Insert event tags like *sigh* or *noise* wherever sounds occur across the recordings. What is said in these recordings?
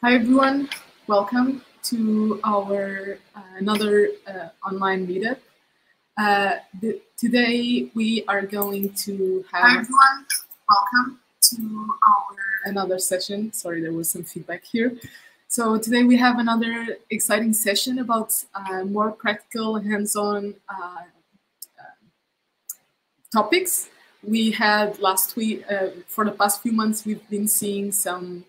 Hi everyone, welcome to our uh, another uh, online meetup. Uh, the, today we are going to have Hi everyone, welcome to our another session. Sorry, there was some feedback here. So today we have another exciting session about uh, more practical, hands-on uh, topics. We had last week, uh, for the past few months, we've been seeing some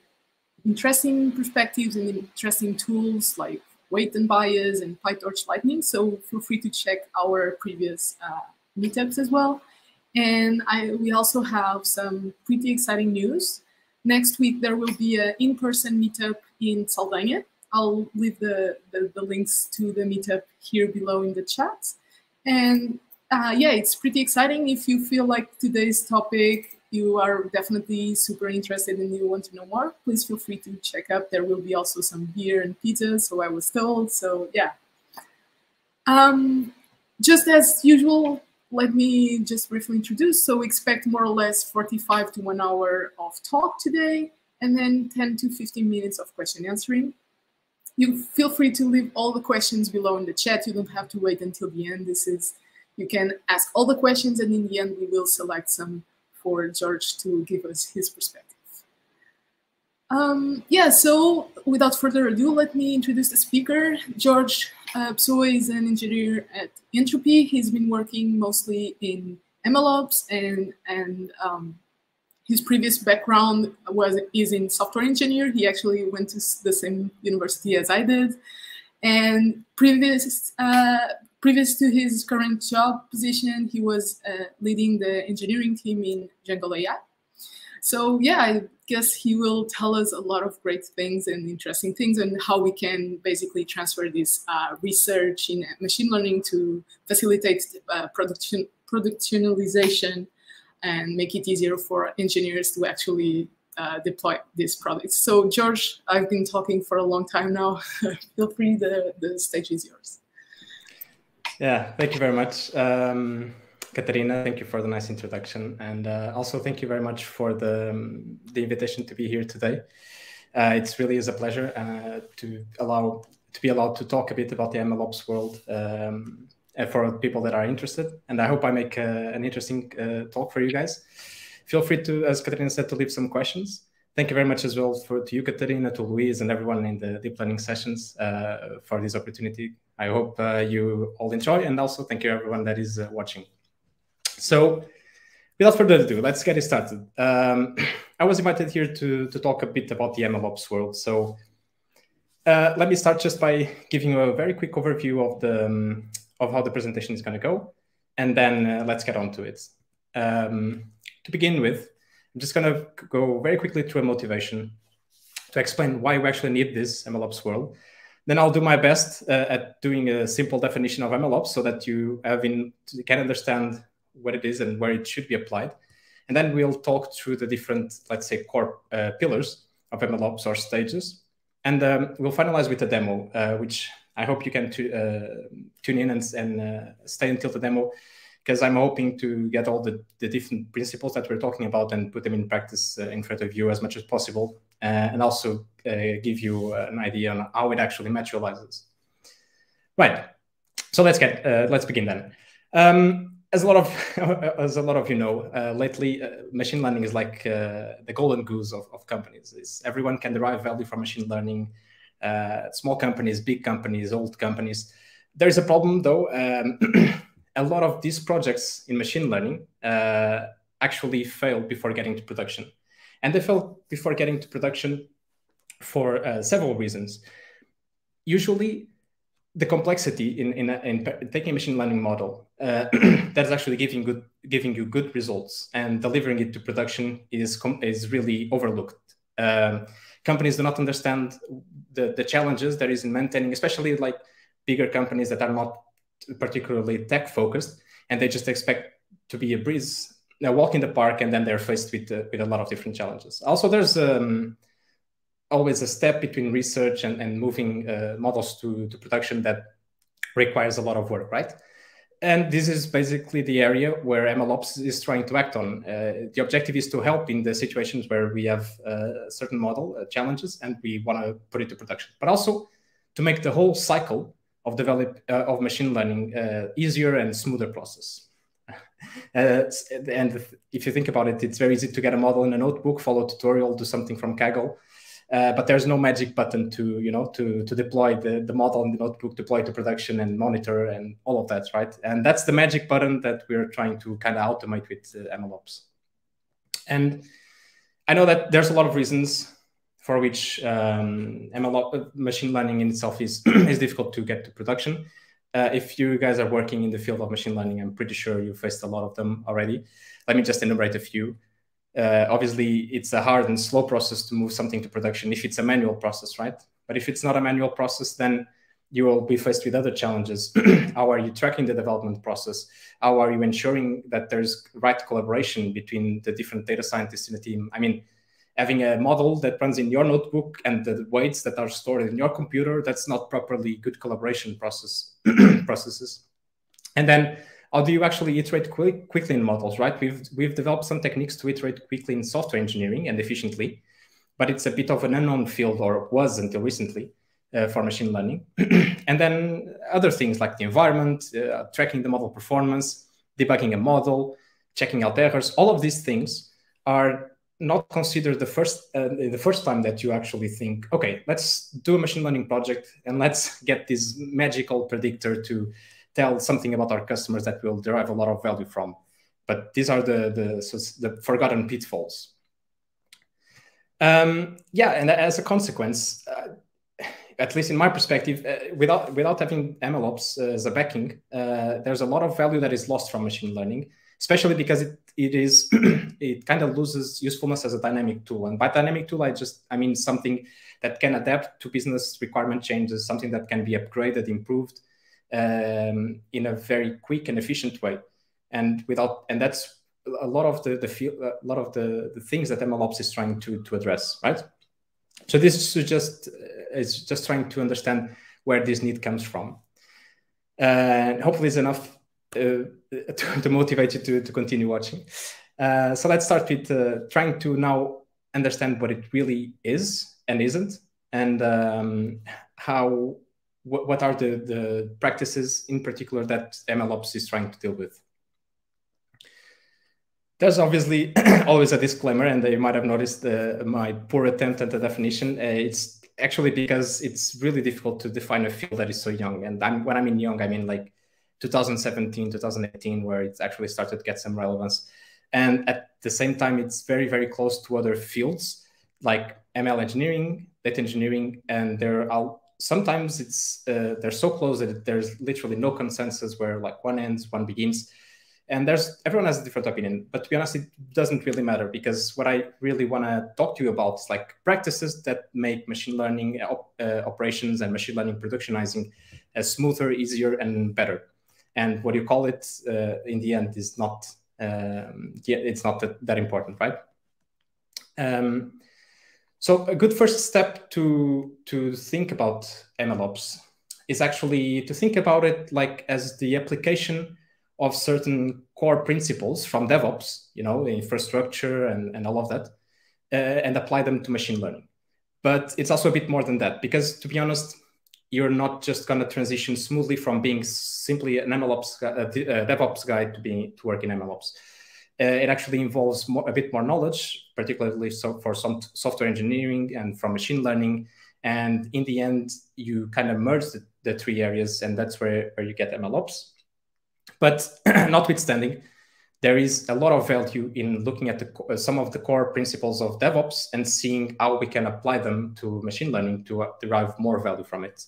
interesting perspectives and interesting tools like weight and bias and PyTorch Lightning. So feel free to check our previous uh, meetups as well. And I, we also have some pretty exciting news. Next week, there will be an in-person meetup in Saldanha. I'll leave the, the, the, links to the meetup here below in the chat. And uh, yeah, it's pretty exciting. If you feel like today's topic, you are definitely super interested and you want to know more, please feel free to check up. There will be also some beer and pizza, so I was told. So yeah. Um, just as usual, let me just briefly introduce. So we expect more or less 45 to one hour of talk today, and then 10 to 15 minutes of question answering. You feel free to leave all the questions below in the chat. You don't have to wait until the end. This is you can ask all the questions and in the end we will select some for Jorge to give us his perspective. Um, yeah, so without further ado, let me introduce the speaker. Jorge uh, Pessoa is an engineer at Ntropy. He's been working mostly in MLOps and, and um, his previous background was is in software engineer. He actually went to the same university as I did. And previous uh, Previous to his current job position, he was uh, leading the engineering team in Jungle AI. So yeah, I guess he will tell us a lot of great things and interesting things and how we can basically transfer this uh, research in machine learning to facilitate uh, production productionalization and make it easier for engineers to actually uh, deploy these products. So Jorge, I've been talking for a long time now. *laughs* Feel free, the, the stage is yours. Yeah, thank you very much. Um, Katarina, thank you for the nice introduction. And uh, also thank you very much for the, um, the invitation to be here today. Uh, it really is a pleasure uh, to allow to be allowed to talk a bit about the MLOps world um, for people that are interested. And I hope I make uh, an interesting uh, talk for you guys. Feel free to, as Katarina said, to leave some questions. Thank you very much as well for to you, Katarina, to Luis, and everyone in the deep learning sessions uh, for this opportunity. I hope uh, you all enjoy, and also thank you everyone that is uh, watching. So, without further ado, let's get it started. Um, *clears throat* I was invited here to to talk a bit about the MLOps world. So, uh, let me start just by giving you a very quick overview of the um, of how the presentation is going to go, and then uh, let's get on to it. Um, to begin with, I'm just going to go very quickly through a motivation to explain why we actually need this MLOps world. Then I'll do my best uh, at doing a simple definition of MLOps so that you have in, can understand what it is and where it should be applied. And then we'll talk through the different, let's say, core uh, pillars of MLOps or stages. And um, we'll finalize with a demo, uh, which I hope you can uh, tune in and, and uh, stay until the demo because I'm hoping to get all the, the different principles that we're talking about and put them in practice uh, in front of you as much as possible, and also uh, give you an idea on how it actually materializes. Right. So let's get uh, let's begin then. Um, as a lot of *laughs* as a lot of you know, uh, lately uh, machine learning is like the golden goose of, of companies. It's, everyone can derive value from machine learning. small companies, big companies, old companies. There is a problem though. Um, *clears throat* a lot of these projects in machine learning uh, actually fail before getting to production. And they fail before getting to production for uh, several reasons. Usually, the complexity in, in, in taking a machine learning model uh, *clears throat* that is actually giving good giving you good results and delivering it to production is is really overlooked. Um, companies do not understand the, the challenges there is in maintaining, especially like bigger companies that are not particularly tech focused, and they just expect to be a breeze, a walk in the park, and then they're faced with uh, with a lot of different challenges. Also, there's um, always a step between research and, and moving uh, models to, to production that requires a lot of work, right? and this is basically the area where MLOps is trying to act on. Uh, the objective is to help in the situations where we have uh, certain model uh, challenges and we want to put it to production, but also to make the whole cycle of develop uh, of machine learning uh, easier and smoother process. Uh, and if you think about it, it's very easy to get a model in a notebook, follow a tutorial, do something from Kaggle, uh, but there's no magic button to you know to to deploy the, the model in the notebook, deploy to production and monitor and all of that, right? And that's the magic button that we're trying to kind of automate with uh, MLOps. And I know that there's a lot of reasons for which um, ML uh, machine learning in itself is *clears throat* is difficult to get to production. Uh, if you guys are working in the field of machine learning, I'm pretty sure you faced a lot of them already. Let me just enumerate a few uh, obviously it's a hard and slow process to move something to production if it's a manual process, right? But if it's not a manual process, then you will be faced with other challenges. *clears throat* How are you tracking the development process? How are you ensuring that there's right collaboration between the different data scientists in the team? I mean, having a model that runs in your notebook and the weights that are stored in your computer, that's not properly good collaboration process *clears throat* processes. And then how do you actually iterate quick, quickly in models, right? We've, we've developed some techniques to iterate quickly in software engineering and efficiently, but it's a bit of an unknown field or was until recently uh, for machine learning. *clears throat* and then other things like the environment, uh, tracking the model performance, debugging a model, checking out errors, all of these things are not considered the first uh, the first time that you actually think, okay, let's do a machine learning project and let's *laughs* get this magical predictor to tell something about our customers that will derive a lot of value from. But these are the the, the forgotten pitfalls. Um, yeah, and as a consequence, uh, at least in my perspective, uh, without without having MLOps uh, as a backing, uh, there's a lot of value that is lost from machine learning, especially because it it is *clears throat* it kind of loses usefulness as a dynamic tool. And by dynamic tool, I just I mean something that can adapt to business requirement changes, something that can be upgraded, improved, um, in a very quick and efficient way. And without, and that's a lot of the, the a lot of the, the things that MLOps is trying to, to address, right? So this is just, is just trying to understand where this need comes from. And hopefully it's enough uh, to, *laughs* to, motivate you to, to continue watching. Uh, so let's start with uh, trying to now understand what it really is and isn't, and um, how what, what are the, the practices in particular that MLOps is trying to deal with? There's obviously *clears throat* always a disclaimer, and you might have noticed uh, my poor attempt at the definition. Uh, it's actually because it's really difficult to define a field that is so young. And I'm, when I mean young, I mean like 2017, 2018, where it actually started to get some relevance. And at the same time, it's very, very close to other fields like ML engineering, data engineering, and there are sometimes it's uh, they're so close that there's literally no consensus where like one ends, one begins. And there's everyone has a different opinion, but to be honest, it doesn't really matter because what I really want to talk to you about is like practices that make machine learning op uh, operations and machine learning productionizing uh, smoother, easier, and better. And what you call it uh, in the end is not um, it's not that, that important, right? Um, so a good first step to to think about MLOps is actually to think about it like as the application of certain core principles from DevOps, you know, infrastructure and, and all of that, uh, and apply them to machine learning. But it's also a bit more than that, because to be honest, you're not just going to transition smoothly from being simply an MLOps, DevOps guy to being to work in MLOps. Uh, it actually involves more, a bit more knowledge, particularly so for some software engineering and from machine learning. And in the end, you kind of merge the, the three areas, and that's where, where you get MLOps. But *clears throat* notwithstanding, there is a lot of value in looking at the, uh, some of the core principles of DevOps and seeing how we can apply them to machine learning to uh, derive more value from it.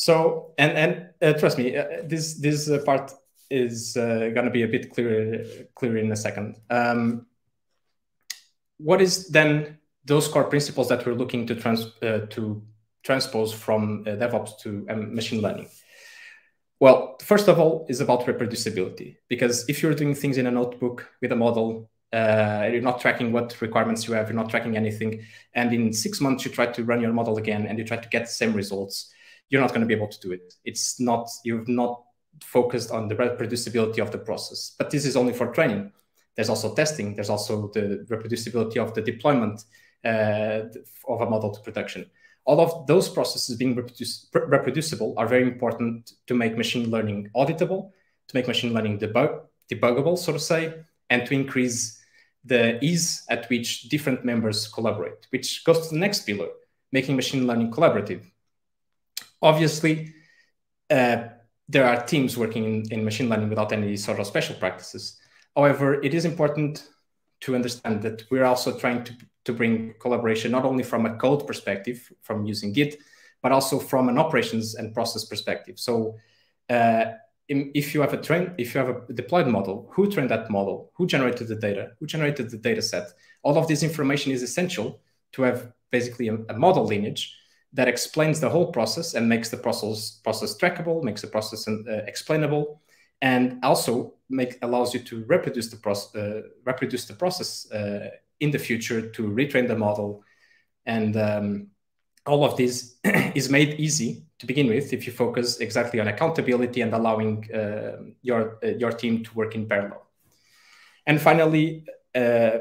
So, and and uh, trust me, uh, this this uh, part is going to be a bit clearer, clearer in a second. Um, what is then those core principles that we're looking to, trans, to transpose from DevOps to um, machine learning? Well, first of all, is about reproducibility. Because if you're doing things in a notebook with a model, uh, you're not tracking what requirements you have, you're not tracking anything, and in six months you try to run your model again and you try to get the same results, you're not going to be able to do it. It's not, you've not focused on the reproducibility of the process. But this is only for training. There's also testing. There's also the reproducibility of the deployment uh, of a model to production. All of those processes being reproducible are very important to make machine learning auditable, to make machine learning debug, debuggable, so to say, and to increase the ease at which different members collaborate, which goes to the next pillar, making machine learning collaborative. Obviously, uh, there are teams working in, in, machine learning without any sort of special practices. However, it is important to understand that we're also trying to, to bring collaboration not only from a code perspective, from using Git, but also from an operations and process perspective. So uh, if you have a train, if you have a deployed model, who trained that model, who generated the data, who generated the data set, all of this information is essential to have basically a, a model lineage that explains the whole process and makes the process process trackable, makes the process uh, explainable, and also make allows you to reproduce the process uh, reproduce the process uh, in the future to retrain the model, and um, all of this *clears throat* is made easy to begin with if you focus exactly on accountability and allowing uh, your uh, your team to work in parallel. And finally, uh,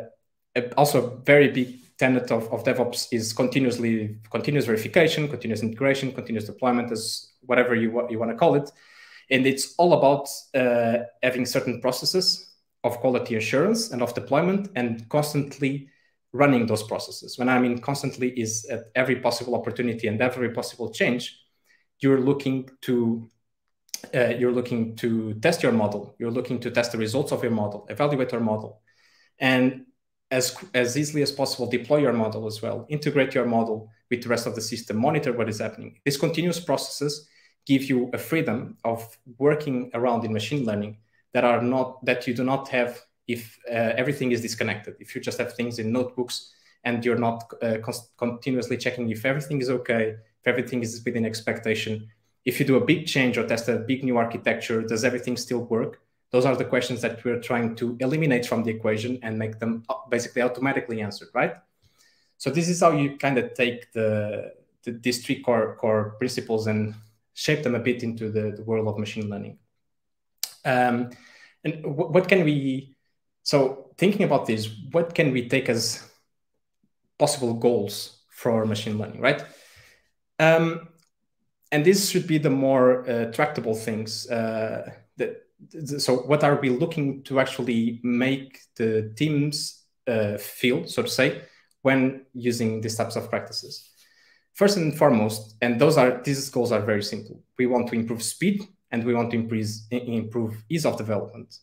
also very big tenet of, of DevOps is continuously continuous verification, continuous integration, continuous deployment, as whatever you you want to call it, and it's all about uh, having certain processes of quality assurance and of deployment, and constantly running those processes. When I mean constantly, is at every possible opportunity and every possible change, you're looking to uh, you're looking to test your model. You're looking to test the results of your model, evaluate your model, and as, as easily as possible, deploy your model as well, integrate your model with the rest of the system, monitor what is happening. These continuous processes give you a freedom of working around in machine learning that are not that you do not have if uh, everything is disconnected. If you just have things in notebooks and you're not uh, continuously checking if everything is okay, if everything is within expectation. If you do a big change or test a big new architecture, does everything still work? Those are the questions that we're trying to eliminate from the equation and make them basically automatically answered, right? So this is how you kind of take the, the these three core core principles and shape them a bit into the, the world of machine learning. Um, and what can we? So thinking about this, what can we take as possible goals for machine learning, right? Um, and this should be the more uh, tractable things. Uh, that so what are we looking to actually make the teams uh, feel, so to say, when using these types of practices? First and foremost, and those are these goals are very simple. We want to improve speed and we want to improve, improve ease of development.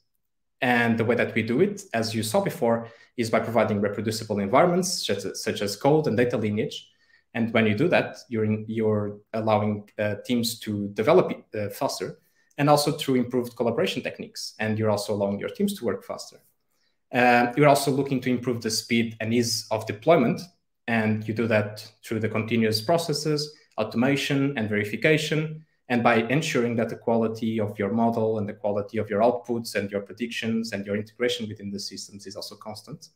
And the way that we do it, as you saw before, is by providing reproducible environments such as, such as code and data lineage. And when you do that, you're, in, you're allowing uh, teams to develop uh, faster and also through improved collaboration techniques. And you're also allowing your teams to work faster. Uh, you're also looking to improve the speed and ease of deployment. And you do that through the continuous processes, automation, and verification, and by ensuring that the quality of your model and the quality of your outputs and your predictions and your integration within the systems is also constant.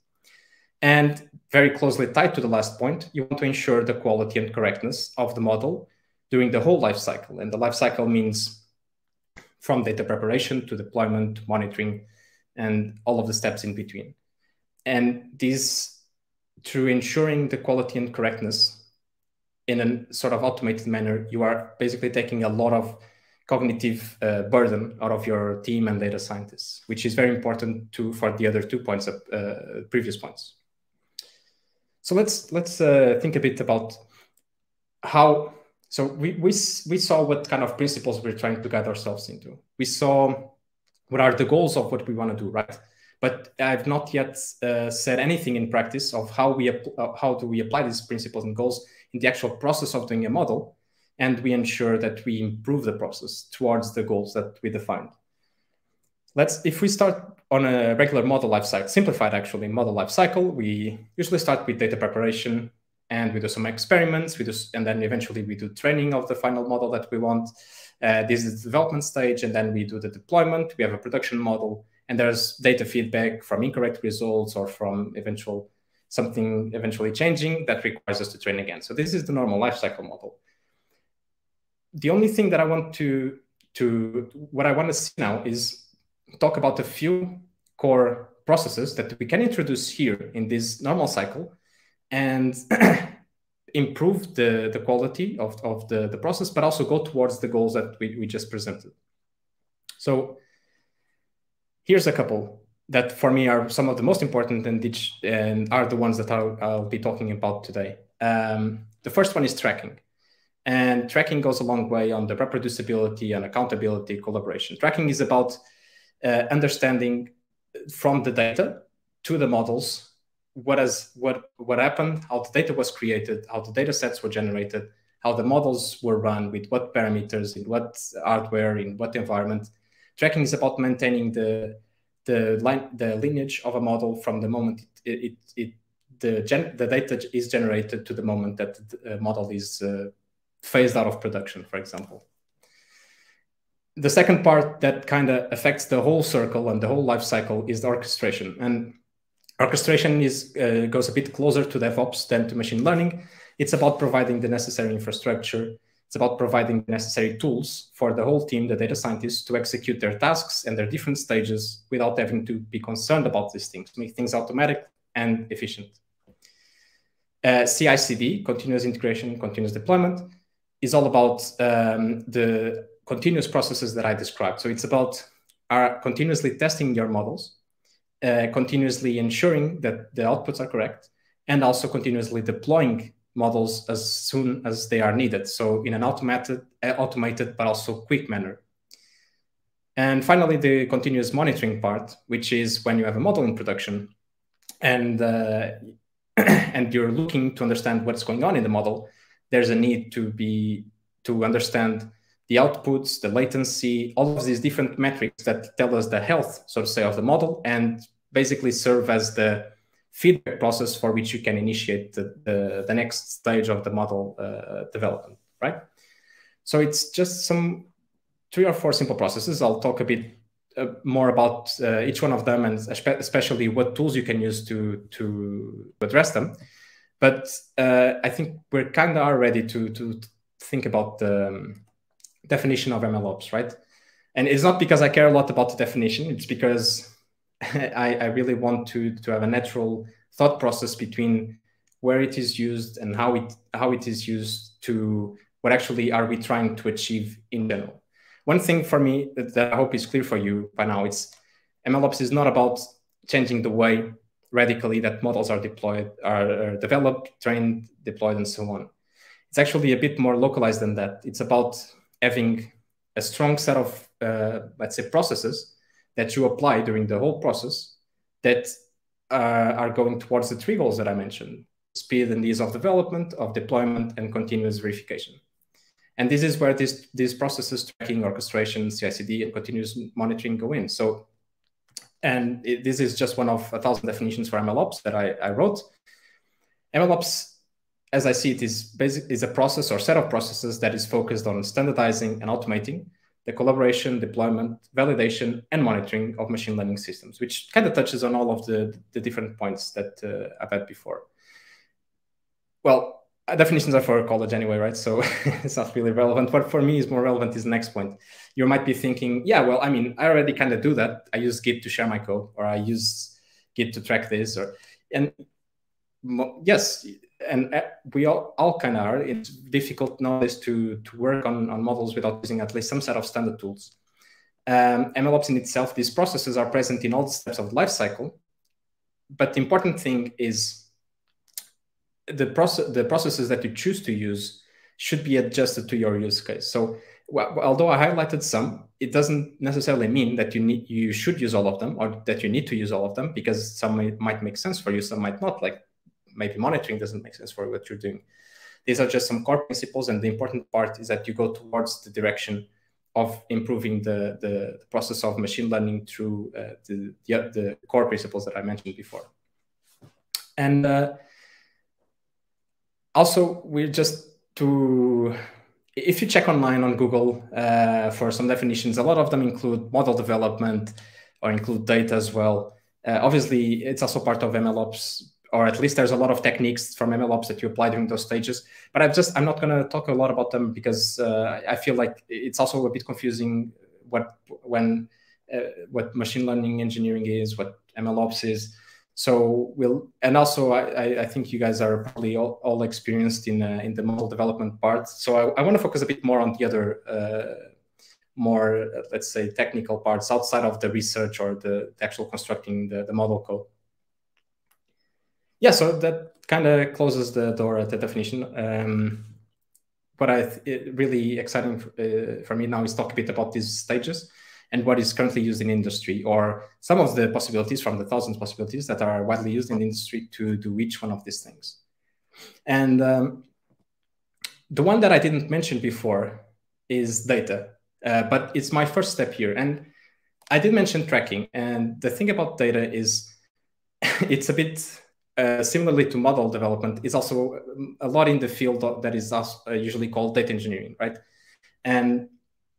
And very closely tied to the last point, you want to ensure the quality and correctness of the model during the whole life cycle. And the life cycle means from data preparation to deployment, monitoring, and all of the steps in between. And this, through ensuring the quality and correctness in a sort of automated manner, you are basically taking a lot of cognitive uh, burden out of your team and data scientists, which is very important to for the other two points of uh, previous points. So let's let's uh, think a bit about how so we, we, we saw what kind of principles we're trying to guide ourselves into. We saw what are the goals of what we want to do, right? But I've not yet uh, said anything in practice of how we uh, how do we apply these principles and goals in the actual process of doing a model, and we ensure that we improve the process towards the goals that we defined. Let's if we start on a regular model lifecycle, simplified actually model lifecycle, we usually start with data preparation, and we do some experiments, we do, and then eventually we do training of the final model that we want. Uh, this is the development stage, and then we do the deployment. We have a production model, and there's data feedback from incorrect results or from eventual something eventually changing that requires us to train again. So this is the normal lifecycle model. The only thing that I want to to what I want to see now is talk about a few core processes that we can introduce here in this normal cycle and *clears throat* improve the, the quality of, of the, the process, but also go towards the goals that we, we just presented. So here's a couple that for me are some of the most important and, and are the ones that I'll, I'll be talking about today. Um, the first one is tracking. And tracking goes a long way on the reproducibility and accountability collaboration. Tracking is about uh, understanding from the data to the models what has what what happened, how the data was created, how the data sets were generated, how the models were run, with what parameters, in what hardware, in what environment. Tracking is about maintaining the the line the lineage of a model from the moment it, it, it the gen, the data is generated to the moment that the model is uh, phased out of production, for example. The second part that kind of affects the whole circle and the whole life cycle is the orchestration. And Orchestration is, uh, goes a bit closer to DevOps than to machine learning. It's about providing the necessary infrastructure. It's about providing the necessary tools for the whole team, the data scientists, to execute their tasks and their different stages without having to be concerned about these things, make things automatic and efficient. Uh, CI/CD, continuous integration, continuous deployment, is all about um, the continuous processes that I described. So it's about our uh, continuously testing your models uh, continuously ensuring that the outputs are correct, and also continuously deploying models as soon as they are needed. So in an automated, uh, automated but also quick manner. And finally, the continuous monitoring part, which is when you have a model in production and uh, *clears throat* and you're looking to understand what's going on in the model, there's a need to be to understand the outputs, the latency, all of these different metrics that tell us the health, so to say, of the model and basically serve as the feedback process for which you can initiate the, the, the next stage of the model uh, development, right? So it's just some three or four simple processes. I'll talk a bit uh, more about uh, each one of them and especially what tools you can use to, to address them. But uh, I think we're kind of ready to, to think about the, um, definition of MLOps, right? And it's not because I care a lot about the definition. It's because *laughs* I, I really want to, to have a natural thought process between where it is used and how it how it is used to what actually are we trying to achieve in general. One thing for me that, that I hope is clear for you by now, it's MLOps is not about changing the way radically that models are deployed, are, are developed, trained, deployed, and so on. It's actually a bit more localized than that. It's about having a strong set of, uh, let's say, processes that you apply during the whole process that uh, are going towards the three goals that I mentioned speed and ease of development, of deployment, and continuous verification. And this is where this, these processes, tracking, orchestration, CI/CD, and continuous monitoring go in. So, and it, this is just one of a thousand definitions for MLOps that I, I wrote. MLOps as I see it, is basic is a process or set of processes that is focused on standardizing and automating the collaboration, deployment, validation, and monitoring of machine learning systems, which kind of touches on all of the, the different points that uh, I've had before. Well, definitions are for college anyway, right? So *laughs* it's not really relevant. What for me is more relevant is the next point. You might be thinking, yeah, well, I mean, I already kind of do that. I use Git to share my code, or I use Git to track this, or and yes, and uh, we all, all kind of are. It's difficult nowadays to, to work on, on models without using at least some set of standard tools. Um, MLOps in itself, these processes are present in all the steps of the life cycle. But the important thing is the, process, the processes that you choose to use should be adjusted to your use case. So well, although I highlighted some, it doesn't necessarily mean that you need you should use all of them or that you need to use all of them because some might make sense for you, some might not. Like maybe monitoring doesn't make sense for what you're doing. These are just some core principles, and the important part is that you go towards the direction of improving the, the, process of machine learning through uh, the, the, the, core principles that I mentioned before. And uh, also, we're just to, if you check online on Google uh, for some definitions, a lot of them include model development or include data as well. Uh, obviously, it's also part of MLOps or at least there's a lot of techniques from MLOps that you apply during those stages. But I'm just I'm not going to talk a lot about them because uh, I feel like it's also a bit confusing what when uh, what machine learning engineering is, what MLOps is. So we'll and also I, I think you guys are probably all, all experienced in uh, in the model development part. So I, I want to focus a bit more on the other uh, more let's say technical parts outside of the research or the, the actual constructing the, the model code yeah, so that kind of closes the door at the definition. Um, what I really exciting for, uh, for me now is talk a bit about these stages and what is currently used in industry, or some of the possibilities from the thousands possibilities that are widely used in industry to do each one of these things. And um, the one that I didn't mention before is data, uh, but it's my first step here. And I did mention tracking, and the thing about data is *laughs* it's a bit uh, similarly to model development, is also um, a lot in the field that is uh, usually called data engineering, right? And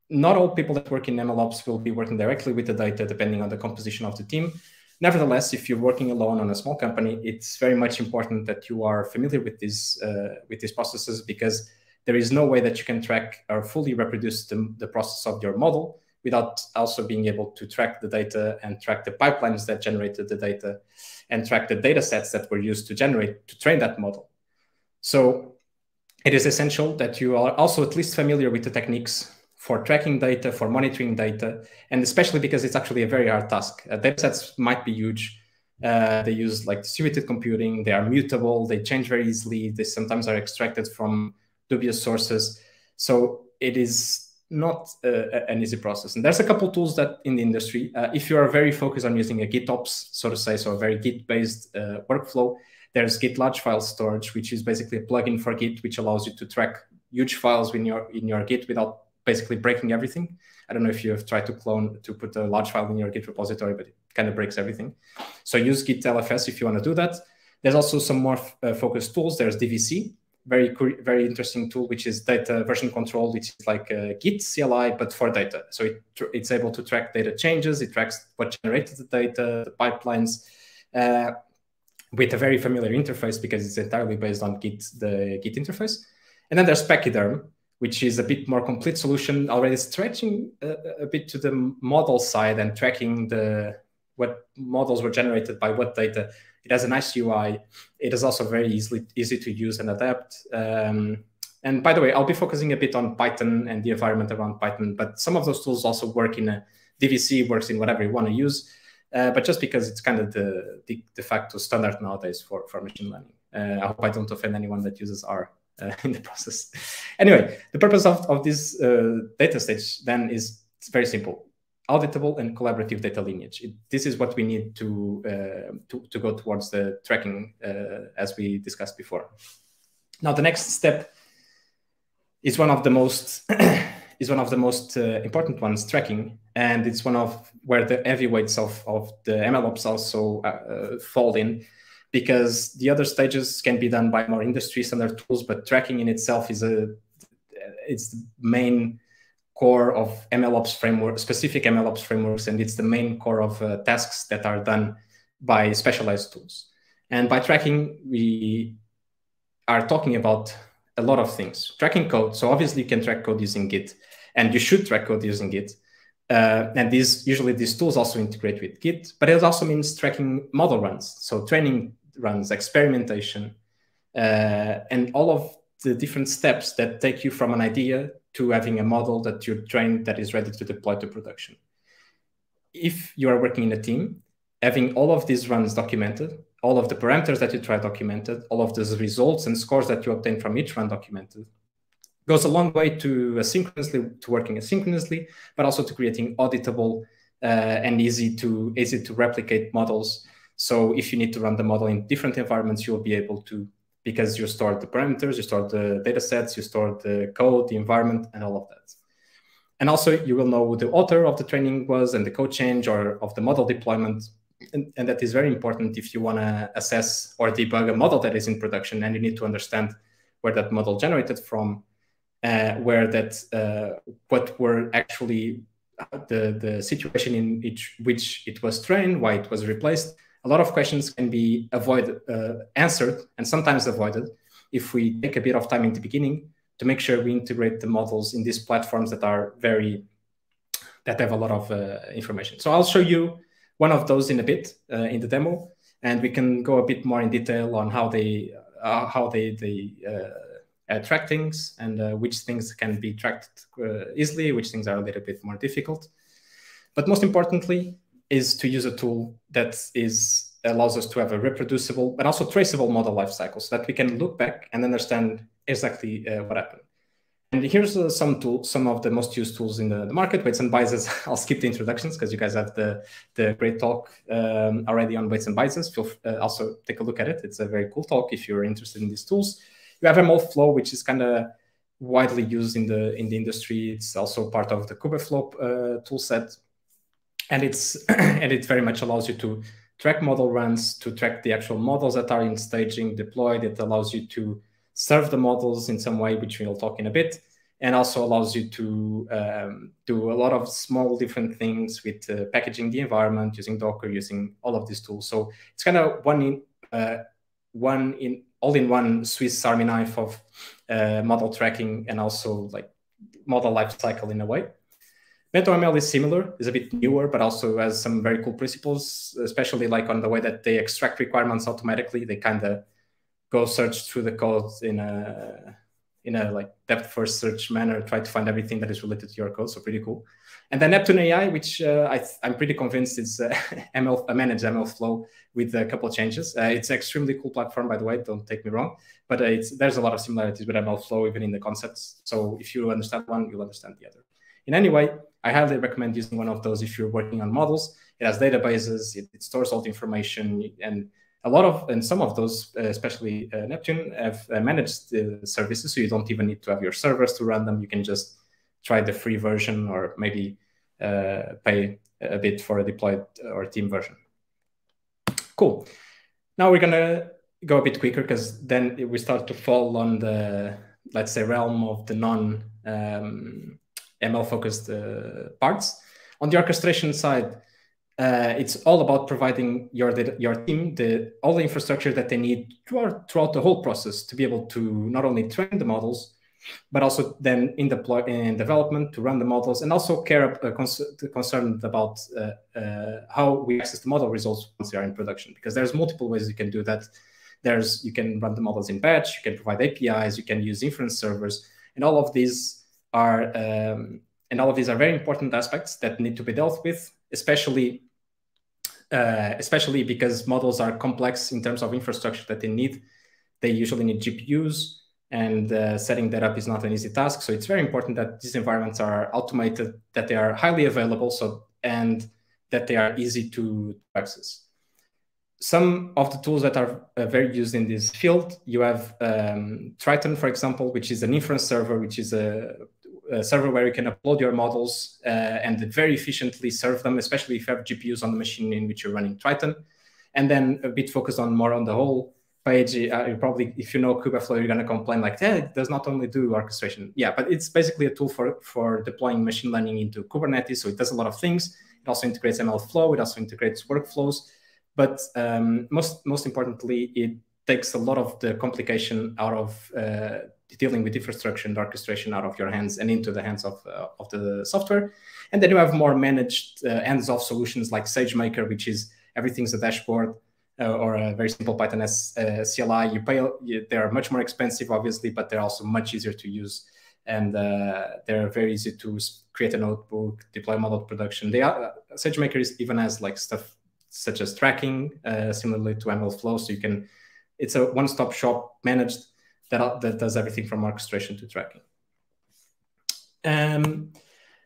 not all people that work in MLOps will be working directly with the data, depending on the composition of the team. Nevertheless, if you're working alone on a small company, it's very much important that you are familiar with these uh, with these processes because there is no way that you can track or fully reproduce the, the process of your model without also being able to track the data and track the pipelines that generated the data and track the data sets that were used to generate to train that model. So it is essential that you are also at least familiar with the techniques for tracking data, for monitoring data, and especially because it's actually a very hard task. Uh, data sets might be huge. Uh, they use like distributed computing. They are mutable. They change very easily. They sometimes are extracted from dubious sources. So it is not uh, an easy process. And there's a couple tools that in the industry, uh, if you are very focused on using a GitOps, so to say, so a very Git-based uh, workflow, there's Git large file storage, which is basically a plugin for Git, which allows you to track huge files in your in your Git without basically breaking everything. I don't know if you have tried to clone to put a large file in your Git repository, but it kind of breaks everything. So use Git LFS if you want to do that. There's also some more uh, focused tools. There's DVC, very very interesting tool, which is data version control, which is like a Git CLI, but for data. So it, it's able to track data changes, it tracks what generated the data, the pipelines, uh, with a very familiar interface because it's entirely based on Git, the Git interface. And then there's Pachyderm, which is a bit more complete solution, already stretching a, a bit to the model side and tracking the what models were generated by what data it has a nice UI. It is also very easily easy to use and adapt. Um, and by the way, I'll be focusing a bit on Python and the environment around Python, but some of those tools also work in a DVC, works in whatever you want to use. Uh, but just because it's kind of the, de facto standard nowadays for, for machine learning. Uh, I hope I don't offend anyone that uses R uh, *laughs* in the process. anyway, the purpose of, of this uh, data stage then is very simple auditable and collaborative data lineage. It, this is what we need to, uh, to, to, go towards the tracking uh, as we discussed before. Now, the next step is one of the most *coughs* is one of the most uh, important ones, tracking, and it's one of where the heavyweights of, of the MLOps also uh, uh, fall in, because the other stages can be done by more industry standard tools, but tracking in itself is a it's the main core of MLOps framework, specific MLOps frameworks, and it's the main core of uh, tasks that are done by specialized tools. And by tracking, we are talking about a lot of things. Tracking code, so obviously you can track code using Git, and you should track code using Git. Uh, and these usually these tools also integrate with Git, but it also means tracking model runs, so training runs, experimentation, uh, and all of the different steps that take you from an idea to having a model that you trained that is ready to deploy to production. If you are working in a team, having all of these runs documented, all of the parameters that you try documented, all of the results and scores that you obtain from each run documented, goes a long way to asynchronously to working asynchronously, but also to creating auditable uh, and easy to easy to replicate models. So if you need to run the model in different environments, you'll be able to because you store the parameters, you store the data sets, you store the code, the environment, and all of that. And also you will know who the author of the training was and the code change or of the model deployment. And, and that is very important if you want to assess or debug a model that is in production and you need to understand where that model generated from, uh, where that, uh, what were actually the, the situation in each, which it was trained, why it was replaced, a lot of questions can be avoided, uh, answered, and sometimes avoided if we take a bit of time in the beginning to make sure we integrate the models in these platforms that are very that have a lot of uh, information. So I'll show you one of those in a bit uh, in the demo, and we can go a bit more in detail on how they uh, how they they uh, track things and uh, which things can be tracked easily, which things are a little bit more difficult. But most importantly, is to use a tool that is allows us to have a reproducible but also traceable model lifecycle so that we can look back and understand exactly uh, what happened. And here's uh, some tools, some of the most used tools in the, the market, weights and biases. *laughs* I'll skip the introductions because you guys have the, the great talk um, already on weights and biases. Feel uh, also take a look at it. It's a very cool talk if you're interested in these tools. You have MLflow, which is kind of widely used in the in the industry. It's also part of the Kubeflow uh, tool set, and it's *clears throat* and it very much allows you to track model runs, to track the actual models that are in staging deployed. It allows you to serve the models in some way, which we'll talk in a bit, and also allows you to um, do a lot of small different things with uh, packaging the environment, using Docker, using all of these tools. So it's kind of one in uh, one in all in one Swiss Army knife of uh, model tracking and also like model lifecycle in a way. ML is similar, is a bit newer, but also has some very cool principles, especially like on the way that they extract requirements automatically. They kind of go search through the code in a in a like depth first search manner, try to find everything that is related to your code. So pretty cool. And then Neptune AI, which uh, I am pretty convinced is uh, *laughs* ML a managed MLflow with a couple of changes. Uh, it's an extremely cool platform, by the way. Don't take me wrong, but uh, it's there's a lot of similarities with MLflow even in the concepts. So if you understand one, you'll understand the other. In any way, I highly recommend using one of those if you're working on models. It has databases, it, it stores all the information, and a lot of and some of those, uh, especially uh, Neptune, have uh, managed services, so you don't even need to have your servers to run them. You can just try the free version or maybe uh, pay a bit for a deployed or team version. Cool. Now we're gonna go a bit quicker because then we start to fall on the let's say realm of the non um, ML focused uh, parts. On the orchestration side, uh, it's all about providing your your team the all the infrastructure that they need throughout, throughout the whole process to be able to not only train the models, but also then in deploy in development to run the models and also care uh, cons concerned about uh, uh, how we access the model results once they are in production because there's multiple ways you can do that. There's you can run the models in batch, you can provide APIs, you can use inference servers, and all of these are, um, and all of these are very important aspects that need to be dealt with, especially, uh, especially because models are complex in terms of infrastructure that they need. They usually need GPUs, and uh, setting that up is not an easy task. So it's very important that these environments are automated, that they are highly available, so and that they are easy to access. Some of the tools that are uh, very used in this field, you have um, Triton, for example, which is an inference server, which is a server where you can upload your models uh, and very efficiently serve them, especially if you have GPUs on the machine in which you're running Triton. And then a bit focused on more on the whole page. Uh, you probably, if you know Kubeflow, you're going to complain like, yeah, it does not only do orchestration. Yeah, but it's basically a tool for, for deploying machine learning into Kubernetes. So it does a lot of things. It also integrates MLflow. It also integrates workflows. But um, most, most importantly, it takes a lot of the complication out of uh, dealing with infrastructure and orchestration out of your hands and into the hands of, uh, of the software. And then you have more managed uh, hands-off solutions like SageMaker, which is everything's a dashboard uh, or a very simple Python S, uh, CLI. You pay, you, they are much more expensive, obviously, but they're also much easier to use. And uh, they're very easy to create a notebook, deploy model production. They are, uh, SageMaker is even has like stuff such as tracking, similarly to MLflow. So you can, it's a one-stop shop managed that, that does everything from orchestration to tracking. Um,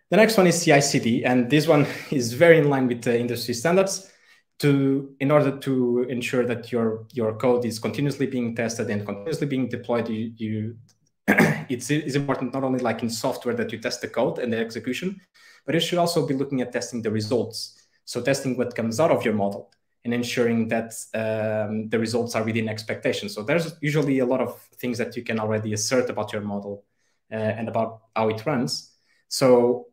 the next one is CI/CD, and this one *laughs* is very in line with the industry standards. To in order to ensure that your your code is continuously being tested and continuously being deployed, you, you *clears throat* it's, it's important not only like in software that you test the code and the execution, but you should also be looking at testing the results. So testing what comes out of your model and ensuring that um, the results are within expectations. So there's usually a lot of things that you can already assert about your model uh, and about how it runs. So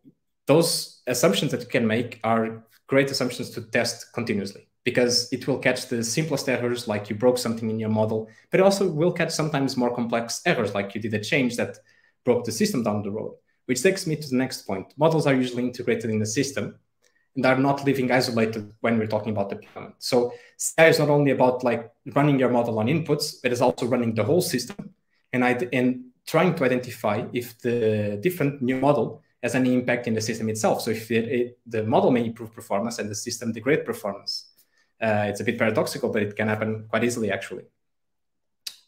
those assumptions that you can make are great assumptions to test continuously. because it will catch the simplest errors like you broke something in your model, but it also will catch sometimes more complex errors like you did a change that broke the system down the road. Which takes me to the next point. Models are usually integrated in the system and are not living isolated when we're talking about deployment. So CI is not only about like running your model on inputs, but it's also running the whole system and, I, and trying to identify if the different new model has any impact in the system itself. So if it, it, the model may improve performance and the system degrade performance, uh, it's a bit paradoxical, but it can happen quite easily actually.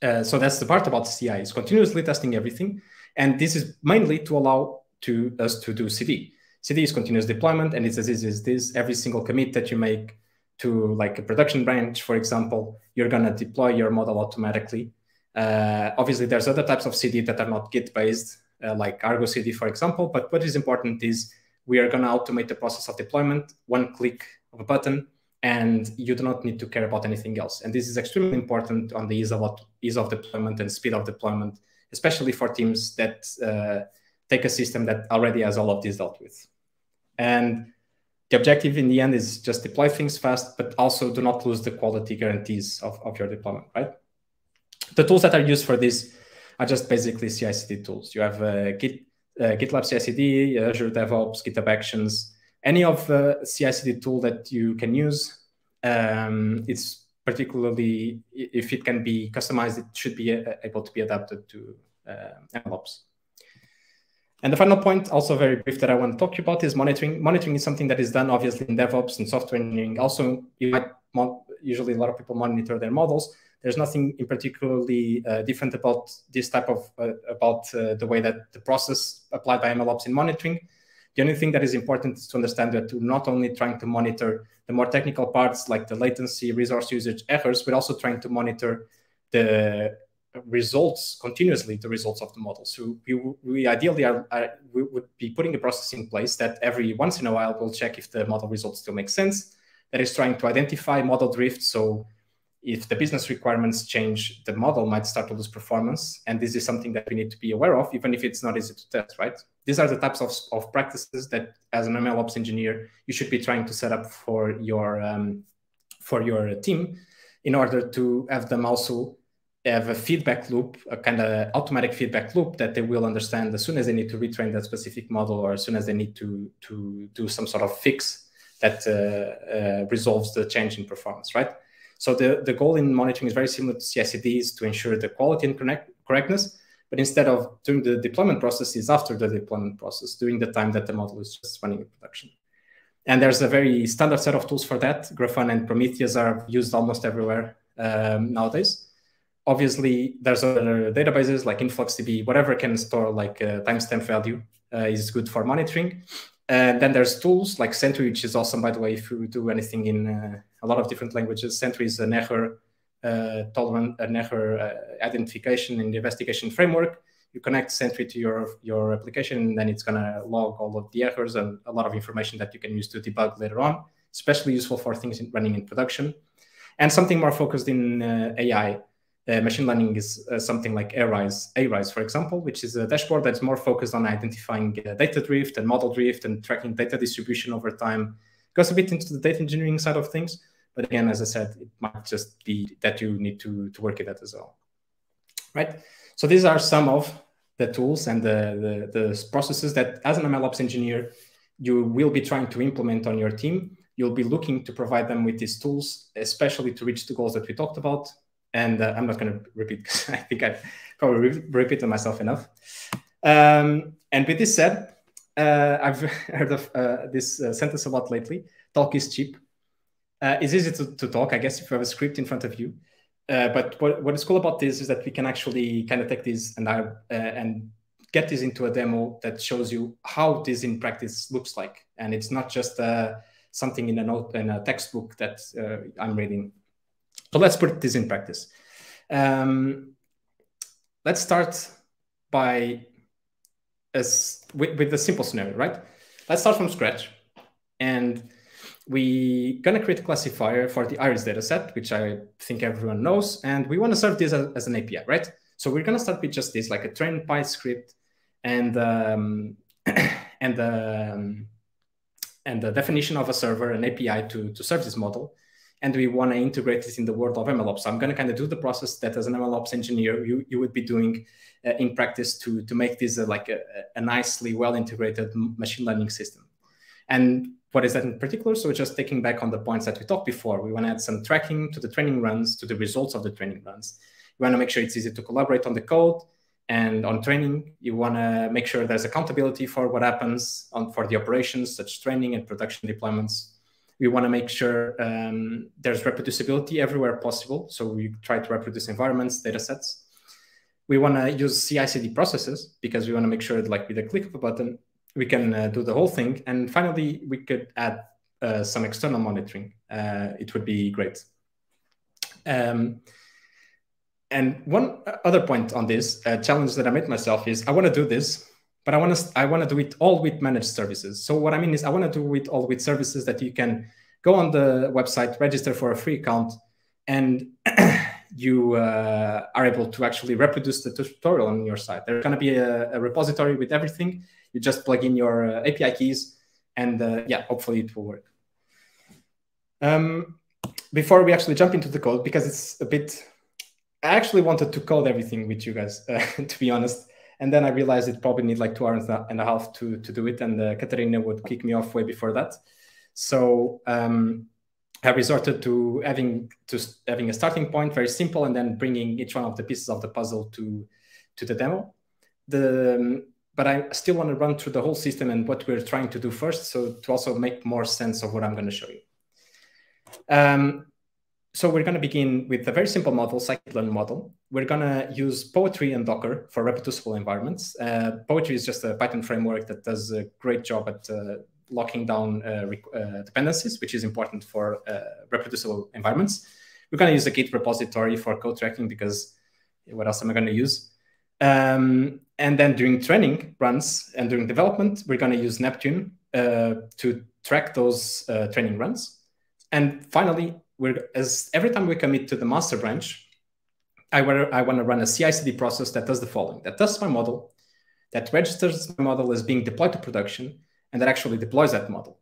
Uh, so that's the part about CI is continuously testing everything. And this is mainly to allow to us to do CD. CD is continuous deployment, and it's as easy as this. Every single commit that you make to like a production branch, for example, you're gonna deploy your model automatically. Uh, obviously, there's other types of CD that are not Git based, uh, like Argo CD, for example. But what is important is we are gonna automate the process of deployment, one click of a button, and you do not need to care about anything else. And this is extremely important on the ease of ease of deployment and speed of deployment, especially for teams that uh, take a system that already has all of this dealt with. And the objective in the end is just deploy things fast, but also do not lose the quality guarantees of, of your deployment, right? The tools that are used for this are just basically CI/CD tools. You have uh, Git, uh, GitLab CI/CD, Azure DevOps, GitHub Actions, any of the CI/CD tool that you can use. Um, it's particularly if it can be customized, it should be uh, able to be adapted to uh, MLOps. And the final point, also very brief, that I want to talk to you about is monitoring. Monitoring is something that is done obviously in DevOps and software engineering. Also, you might usually a lot of people monitor their models. There's nothing in particularly uh, different about this type of uh, about uh, the way that the process applied by MLOps in monitoring. The only thing that is important is to understand that we're not only trying to monitor the more technical parts like the latency, resource usage errors, but also trying to monitor the results continuously the results of the model. So we, we ideally are, are, we would be putting a process in place that every once in a while will check if the model results still make sense. That is trying to identify model drift. So if the business requirements change, the model might start to lose performance. And this is something that we need to be aware of, even if it's not easy to test, right? These are the types of, of practices that as an MLOps engineer, you should be trying to set up for your, um, for your team in order to have them also have a feedback loop, a kind of automatic feedback loop that they will understand as soon as they need to retrain that specific model or as soon as they need to, to do some sort of fix that uh, uh, resolves the change in performance, right? So the, the goal in monitoring is very similar to CICDs to ensure the quality and connect, correctness, but instead of during the deployment process is after the deployment process, during the time that the model is just running in production. And there's a very standard set of tools for that. Grafana and Prometheus are used almost everywhere um, nowadays obviously there's other databases like InfluxDB, whatever can store like a timestamp value uh, is good for monitoring. And then there's tools like Sentry, which is awesome, by the way, if you do anything in uh, a lot of different languages. Sentry is an error uh, tolerant, an error uh, identification and investigation framework. You connect Sentry to your, your application, and then it's going to log all of the errors and a lot of information that you can use to debug later on, especially useful for things in, running in production. And something more focused in uh, AI, uh, machine learning is uh, something like Arize, Arize, for example, which is a dashboard that's more focused on identifying uh, data drift and model drift and tracking data distribution over time. It goes a bit into the data engineering side of things, but again, as I said, it might just be that you need to, to work at that as well, right? So these are some of the tools and the, the, the processes that as an MLOps engineer, you will be trying to implement on your team. You'll be looking to provide them with these tools, especially to reach the goals that we talked about, and uh, I'm not going to repeat *laughs* because I think I've probably re repeated myself enough. Um, and with this said, uh, I've *laughs* heard of uh, this uh, sentence a lot lately. Talk is cheap. Uh, it's easy to, to, talk, I guess, if you have a script in front of you. Uh, but what, what is cool about this is that we can actually kind of take this and and get this into a demo that shows you how this in practice looks like. And it's not just something in a note in a textbook that I'm reading. So let's put this in practice. Um, let's start by as with, with the simple scenario, right? Let's start from scratch. And we're going to create a classifier for the iris dataset, which I think everyone knows. And we want to serve this as, as an API, right? So we're going to start with just this, like a train Py script and um, *clears throat* and um, and the definition of a server, an API to, to serve this model. And we want to integrate it in the world of MLOps. So I'm going to kind of do the process that as an MLOps engineer, you, you would be doing uh, in practice to, to make this uh, like a, a nicely well integrated machine learning system. And what is that in particular? So just taking back on the points that we talked before, we want to add some tracking to the training runs, to the results of the training runs. We want to make sure it's easy to collaborate on the code and on training. You want to make sure there's accountability for what happens on, for the operations, such training and production deployments. We want to make sure um, there's reproducibility everywhere possible. So we try to reproduce environments, data sets. We want to use CI/CD processes because we want to make sure that, like with a click of a button, we can uh, do the whole thing. And finally, we could add uh, some external monitoring. Uh, it would be great. Um, and one other point on this uh, challenge that I made myself is I want to do this, but I want to I want to do it all with managed services. So what I mean is I want to do it all with services that you can go on the website, register for a free account, and *clears throat* you uh, are able to actually reproduce the tutorial on your site. There's going to be a, a, repository with everything. You just plug in your uh, API keys, and uh, yeah, hopefully it will work. Um, before we actually jump into the code, because it's a bit, I actually wanted to code everything with you guys, *laughs* to be honest. And then I realized it probably need like two hours and a half to, to do it. And uh, Katarina would kick me off way before that. So um, I resorted to having to having a starting point, very simple, and then bringing each one of the pieces of the puzzle to to the demo. The um, but I still want to run through the whole system and what we're trying to do first, so to also make more sense of what I'm going to show you. Um, so we're going to begin with a very simple model, scikit-learn model. We're going to use Poetry and Docker for reproducible environments. Uh, Poetry is just a Python framework that does a great job at uh, locking down uh, uh, dependencies, which is important for uh, reproducible environments. We're going to use a Git repository for code tracking because what else am I going to use? Um, and then during training runs and during development, we're going to use Neptune uh, to track those training runs. And finally, we're as every time we commit to the master branch, I, I want to run a CI/CD process that does the following: that tests my model, that registers my model as being deployed to production, and that actually deploys that model.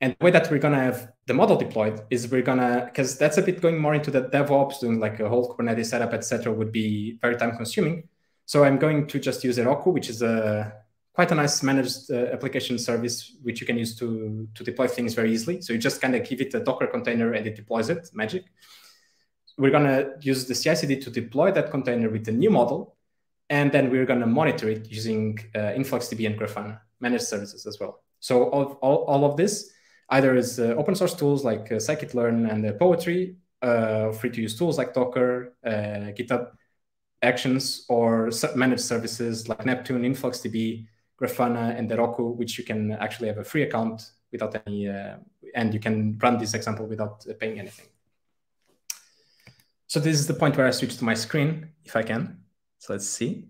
And the way that we're going to have the model deployed is we're going to, because that's a bit going more into the DevOps, doing like a whole Kubernetes setup, etc., would be very time consuming. So I'm going to just use Heroku, which is a quite a nice managed uh, application service, which you can use to, to deploy things very easily. So you just kind of give it a Docker container and it deploys it, magic. We're going to use the CI/CD to deploy that container with the new model. And then we're going to monitor it using uh, InfluxDB and Grafana managed services as well. So all, all, all of this either is uh, open source tools like uh, scikit-learn and uh, Poetry, uh, free to use tools like Docker, GitHub Actions, or managed services like Neptune, InfluxDB, Grafana, and Heroku, which you can actually have a free account without any, uh, and you can run this example without paying anything. So this is the point where I switch to my screen, if I can. So let's see.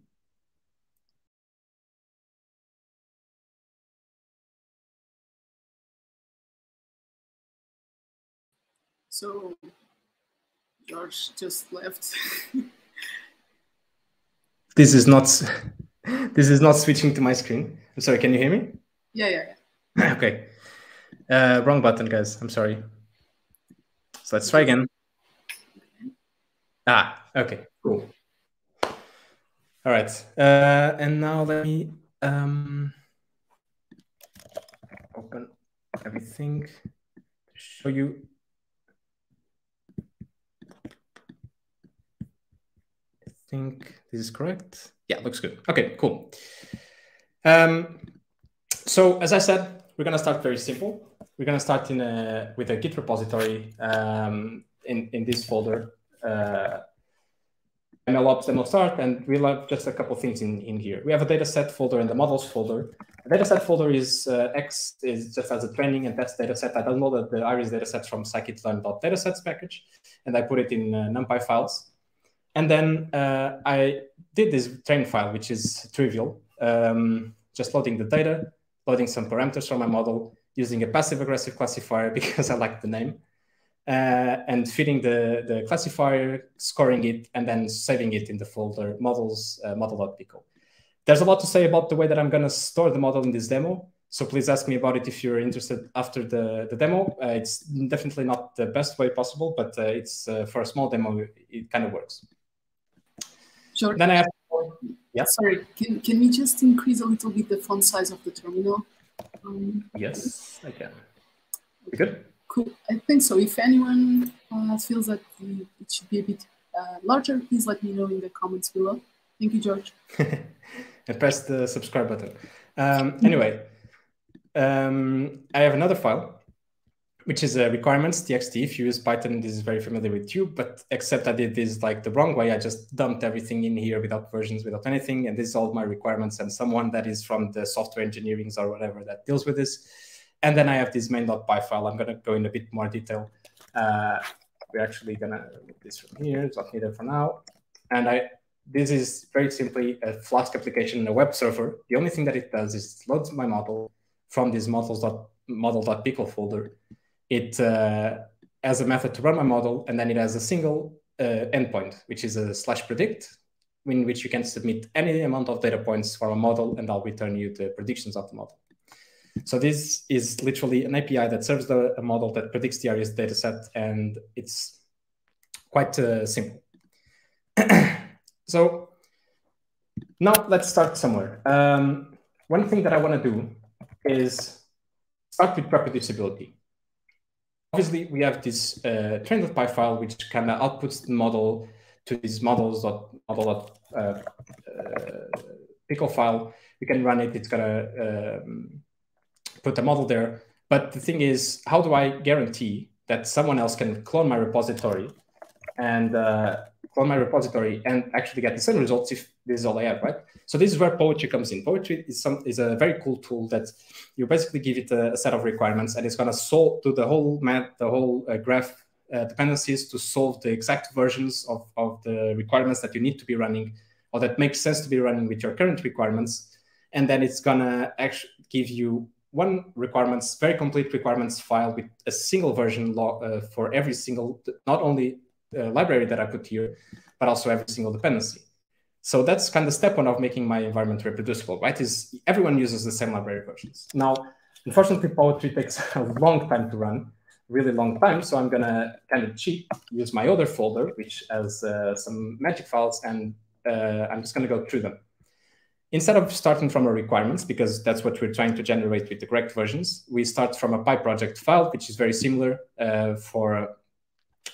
So George just left. *laughs* this is not *laughs* this is not switching to my screen. I'm sorry, can you hear me? Yeah, yeah, yeah. *clears throat* okay. Uh, wrong button, guys. I'm sorry. So let's try again. Ah, okay, cool. All right. Uh, and now let me um, open everything to show you think this is correct. Yeah, looks good. Okay, cool. Um, so as I said, we're going to start very simple. We're going to start in a, with a Git repository um, in, in this folder, uh, MLOps demo start, and we'll have just a couple things in, in here. We have a dataset folder and the models folder. The dataset folder is uh, X is just as a training and test dataset. I downloaded the iris dataset from scikit-learn.datasets package, and I put it in uh, NumPy files. And then uh, I did this train file, which is trivial, um, just loading the data, loading some parameters from my model, using a passive aggressive classifier *laughs* because I like the name, uh, and feeding the, the classifier, scoring it, and then saving it in the folder models uh, model.pickle. There's a lot to say about the way that I'm going to store the model in this demo. So please ask me about it if you're interested after the, the demo. Uh, it's definitely not the best way possible, but uh, it's uh, for a small demo, it kind of works. Sure. Then I have, yeah. Sorry, can, can we just increase a little bit the font size of the terminal? Um, yes, I can. You good? Cool. I think so. If anyone uh, feels that it should be a bit uh, larger, please let me know in the comments below. Thank you, George. *laughs* and press the subscribe button. Um, anyway, um, I have another file, which is a requirements txt. If you use Python, this is very familiar with you, but except I did this like the wrong way. I just dumped everything in here without versions, without anything. And this is all my requirements and someone that is from the software engineering or whatever that deals with this. And then I have this main.py file. I'm going to go in a bit more detail. Uh, we're actually going to move this from here. It's not needed for now. And I this is very simply a Flask application in a web server. The only thing that it does is loads my model from this model.pickle folder. It uh, has a method to run my model, and then it has a single uh, endpoint, which is a slash predict, in which you can submit any amount of data points for a model, and I'll return you the predictions of the model. So this is literally an API that serves the, a model that predicts the iris dataset, and it's quite uh, simple. *clears throat* So now let's start somewhere. Um, one thing that I want to do is start with reproducibility. Obviously, we have this uh, train.py file, which kind of outputs the model to this models dot model uh, uh, pickle file. We can run it. It's gonna um, put the model there. But the thing is, how do I guarantee that someone else can clone my repository and uh, clone my repository and actually get the same results if this is all I have, right? So this is where Poetry comes in. Poetry is some is a very cool tool that you basically give it a, a set of requirements and it's to solve to the whole map, the whole uh, graph uh, dependencies to solve the exact versions of, of the requirements that you need to be running or that makes sense to be running with your current requirements. And then it's to actually give you one requirements, very complete requirements file with a single version uh, for every single, not only uh, library that I put here, but also every single dependency. So that's kind of step one of making my environment reproducible, right? Is everyone uses the same library versions. Now, unfortunately, Poetry takes *laughs* a long time to run, really long time. So I'm gonna kind of cheat, use my other folder, which has uh, some magic files, and uh, I'm just gonna go through them. Instead of starting from our requirements, because that's what we're trying to generate with the correct versions, we start from a PyProject file, which is very similar uh, for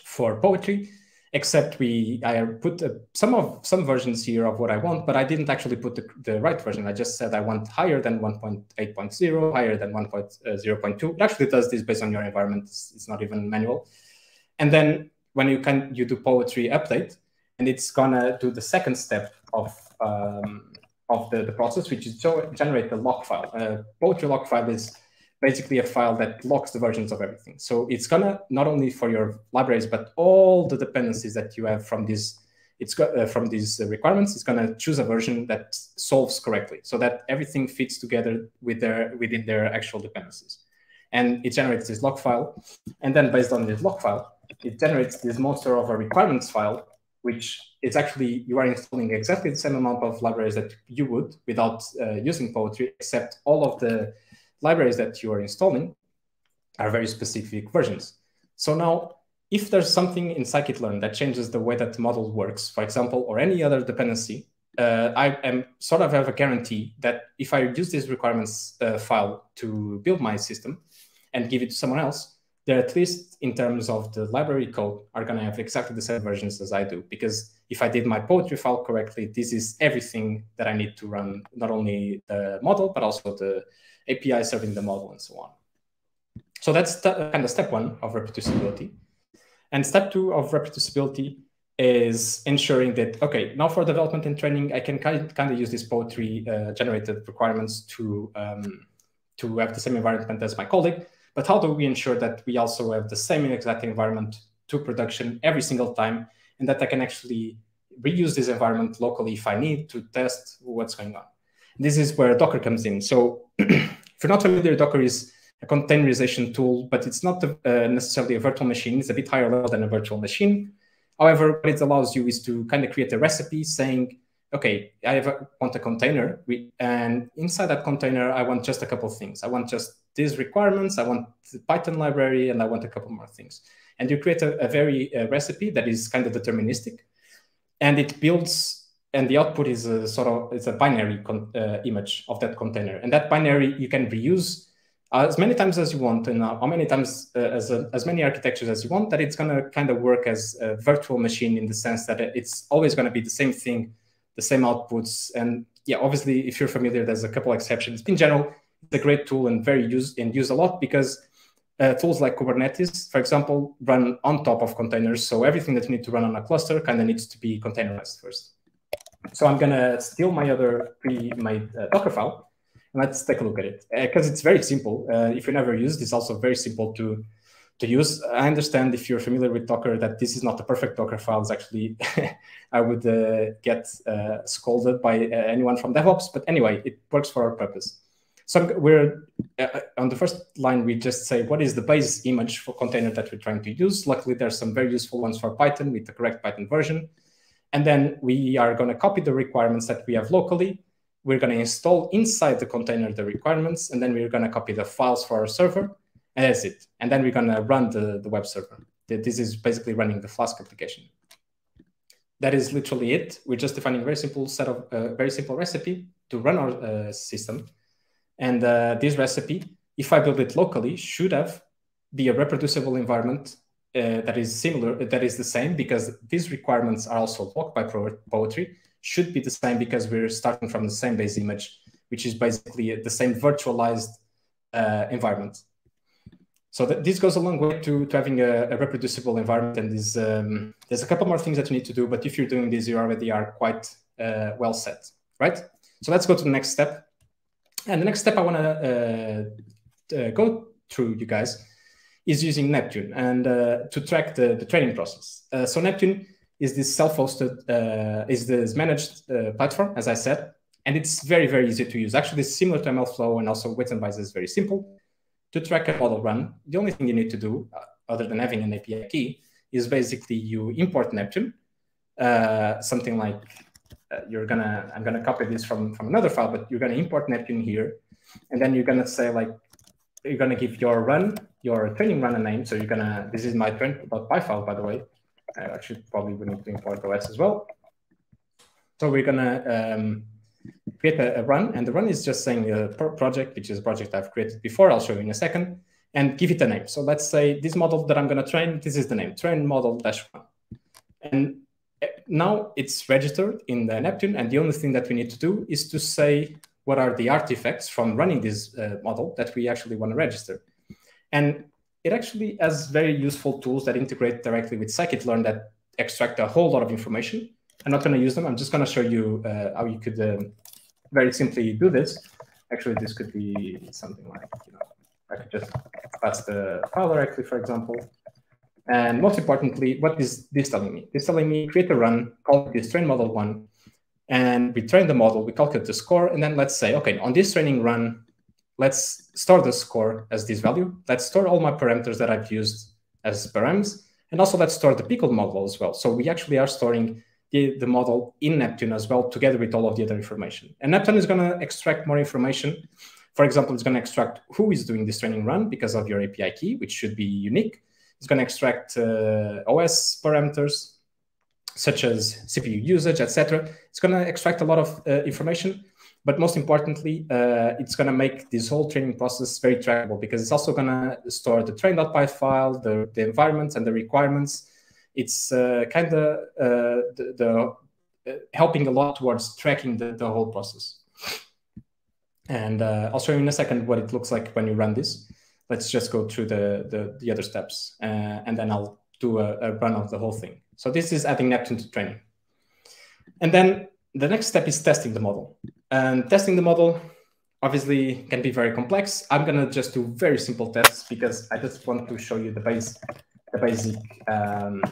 for poetry, except we I put a, some of some versions here of what I want, but I didn't actually put the, the right version. I just said I want higher than 1.8.0, higher than 1.0.2. It actually does this based on your environment. It's, it's not even manual. And then when you can you do poetry update, and it's gonna do the second step of um, of the, the process, which is to generate the lock file. Uh, poetry lock file is basically a file that locks the versions of everything. So it's gonna not only for your libraries, but all the dependencies that you have from these it's got uh, from these requirements. It's gonna choose a version that solves correctly, so that everything fits together with their within their actual dependencies. And it generates this lock file, and then based on this lock file, it generates this monster of a requirements file, which is actually you are installing exactly the same amount of libraries that you would without uh, using Poetry, except all of the libraries that you are installing are very specific versions. So now, if there's something in scikit-learn that changes the way that the model works, for example, or any other dependency, uh, I am sort of have a guarantee that if I use this requirements uh, file to build my system and give it to someone else, they're at least in terms of the library code are going to have exactly the same versions as I do. Because if I did my poetry file correctly, this is everything that I need to run, not only the model, but also the API serving the model and so on. So that's kind of step one of reproducibility. And step two of reproducibility is ensuring that, okay, now for development and training, I can kind of use these poetry uh, generated requirements to, um, to have the same environment as my colleague. But how do we ensure that we also have the same exact environment to production every single time and that I can actually reuse this environment locally if I need to test what's going on? This is where Docker comes in. So *clears throat* if you're not familiar, Docker is a containerization tool, but it's not uh, necessarily a virtual machine. It's a bit higher level than a virtual machine. However, what it allows you is to kind of create a recipe saying, okay, I want a container, and inside that container, I want just a couple things. I want just these requirements, I want the Python library, and I want a couple more things. And you create a, a very uh, recipe that is kind of deterministic, and it builds, and the output is a sort of it's a binary uh, image of that container, and that binary you can reuse uh, as many times as you want and uh, how many times uh, as, a, as many architectures as you want that it's going to kind of work as a virtual machine in the sense that it's always going to be the same thing the same outputs. And yeah obviously if you're familiar there's a couple exceptions. In general it's a great tool and very used and used a lot because uh, tools like kubernetes for example run on top of containers so everything that you need to run on a cluster kind of needs to be containerized first so i'm going to steal my other pre-made uh, docker file And let's take a look at it because uh, it's very simple. Uh, if you never used, it's also very simple to to use. I understand if you're familiar with Docker that this is not the perfect Docker file. It's actually, *laughs* I would uh, get uh, scolded by anyone from DevOps. But anyway, it works for our purpose. So we're uh, on the first line, we just say, what is the base image for container that we're trying to use? Luckily, there's some very useful ones for Python with the correct Python version. And then we are going to copy the requirements that we have locally we're going to install inside the container the requirements, and then we're going to copy the files for our server, and that's it. And then we're going to run the, the web server. This is basically running the Flask application. That is literally it. We're just defining a very simple set of a uh, very simple recipe to run our uh, system. And uh, this recipe, if I build it locally, should have be a reproducible environment uh, that is similar, that is the same, because these requirements are also locked by poetry should be the same because we're starting from the same base image, which is basically the same virtualized uh, environment. So th this goes a long way to, to having a, a reproducible environment. And this, um, there's a couple more things that you need to do, but if you're doing this, you already are quite uh, well set, right? So let's go to the next step. And the next step I want to uh, uh, go through, you guys, is using Neptune and uh, to track the, the training process. Uh, so Neptune is this self-hosted, is this managed platform, as I said, and it's very, very easy to use. Actually, similar to MLflow and also Weight is very simple. To track a model run, the only thing you need to do, other than having an API key, is basically you import Neptune, uh, something like uh, you're gonna, I'm gonna copy this from, from another file, but you're gonna import Neptune here, and then you're gonna say like, you're gonna give your run, your training run a name. So you're gonna, this is my train.py file, by the way. I actually probably would need to import OS as well. So we're gonna um, create a, a, run, and the run is just saying a project, which is a project I've created before. I'll show you in a second, and give it a name. So let's say this model that I'm gonna train, this is the name, train model dash one. And now it's registered in the Neptune, and the only thing that we need to do is to say what are the artifacts from running this uh, model that we actually want to register. And it actually has very useful tools that integrate directly with scikit-learn that extract a whole lot of information. I'm not going to use them. I'm just going to show you uh, how you could um, very simply do this. Actually, this could be something like, you know, I could just pass the file directly, for example. And most importantly, what is this telling me? This telling me create a run, call this train model one, and we train the model, we calculate the score, and then let's say, okay, on this training run, let's store the score as this value. Let's store all my parameters that I've used as params. And also let's store the pickled model as well. So we actually are storing the, the model in Neptune as well, together with all of the other information. And Neptune is going to extract more information. For example, it's going to extract who is doing this training run because of your API key, which should be unique. It's going to extract uh, OS parameters, such as CPU usage, etc. It's going to extract a lot of uh, information but most importantly, uh, it's going to make this whole training process very trackable because it's also going to store the train.py file, the, the environments and the requirements. It's uh, kind of uh, the, the uh, helping a lot towards tracking the, the whole process. And uh, I'll show you in a second what it looks like when you run this. Let's just go through the, the, the other steps, uh, and then I'll do a, a run of the whole thing. So this is adding Neptune to training. And then the next step is testing the model. And testing the model obviously can be very complex. I'm gonna just do very simple tests because I just want to show you the base, the basic um,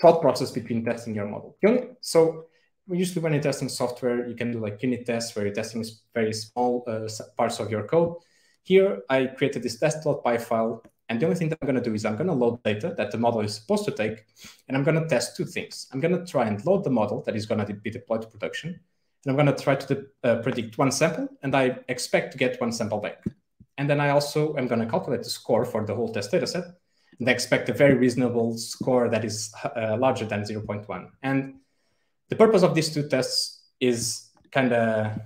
thought process between testing your model. So usually when you're testing software, you can do like unit tests where you're testing very small uh, parts of your code. Here, I created this test.py file And the only thing that I'm going to do is I'm going to load data that the model is supposed to take, and I'm going to test two things. I'm going to try and load the model that is going to be deployed to production, and I'm going to try to uh, predict one sample, and I expect to get one sample back. And then I also am going to calculate the score for the whole test data set, and I expect a very reasonable score that is uh, larger than 0.1. And the purpose of these two tests is kind of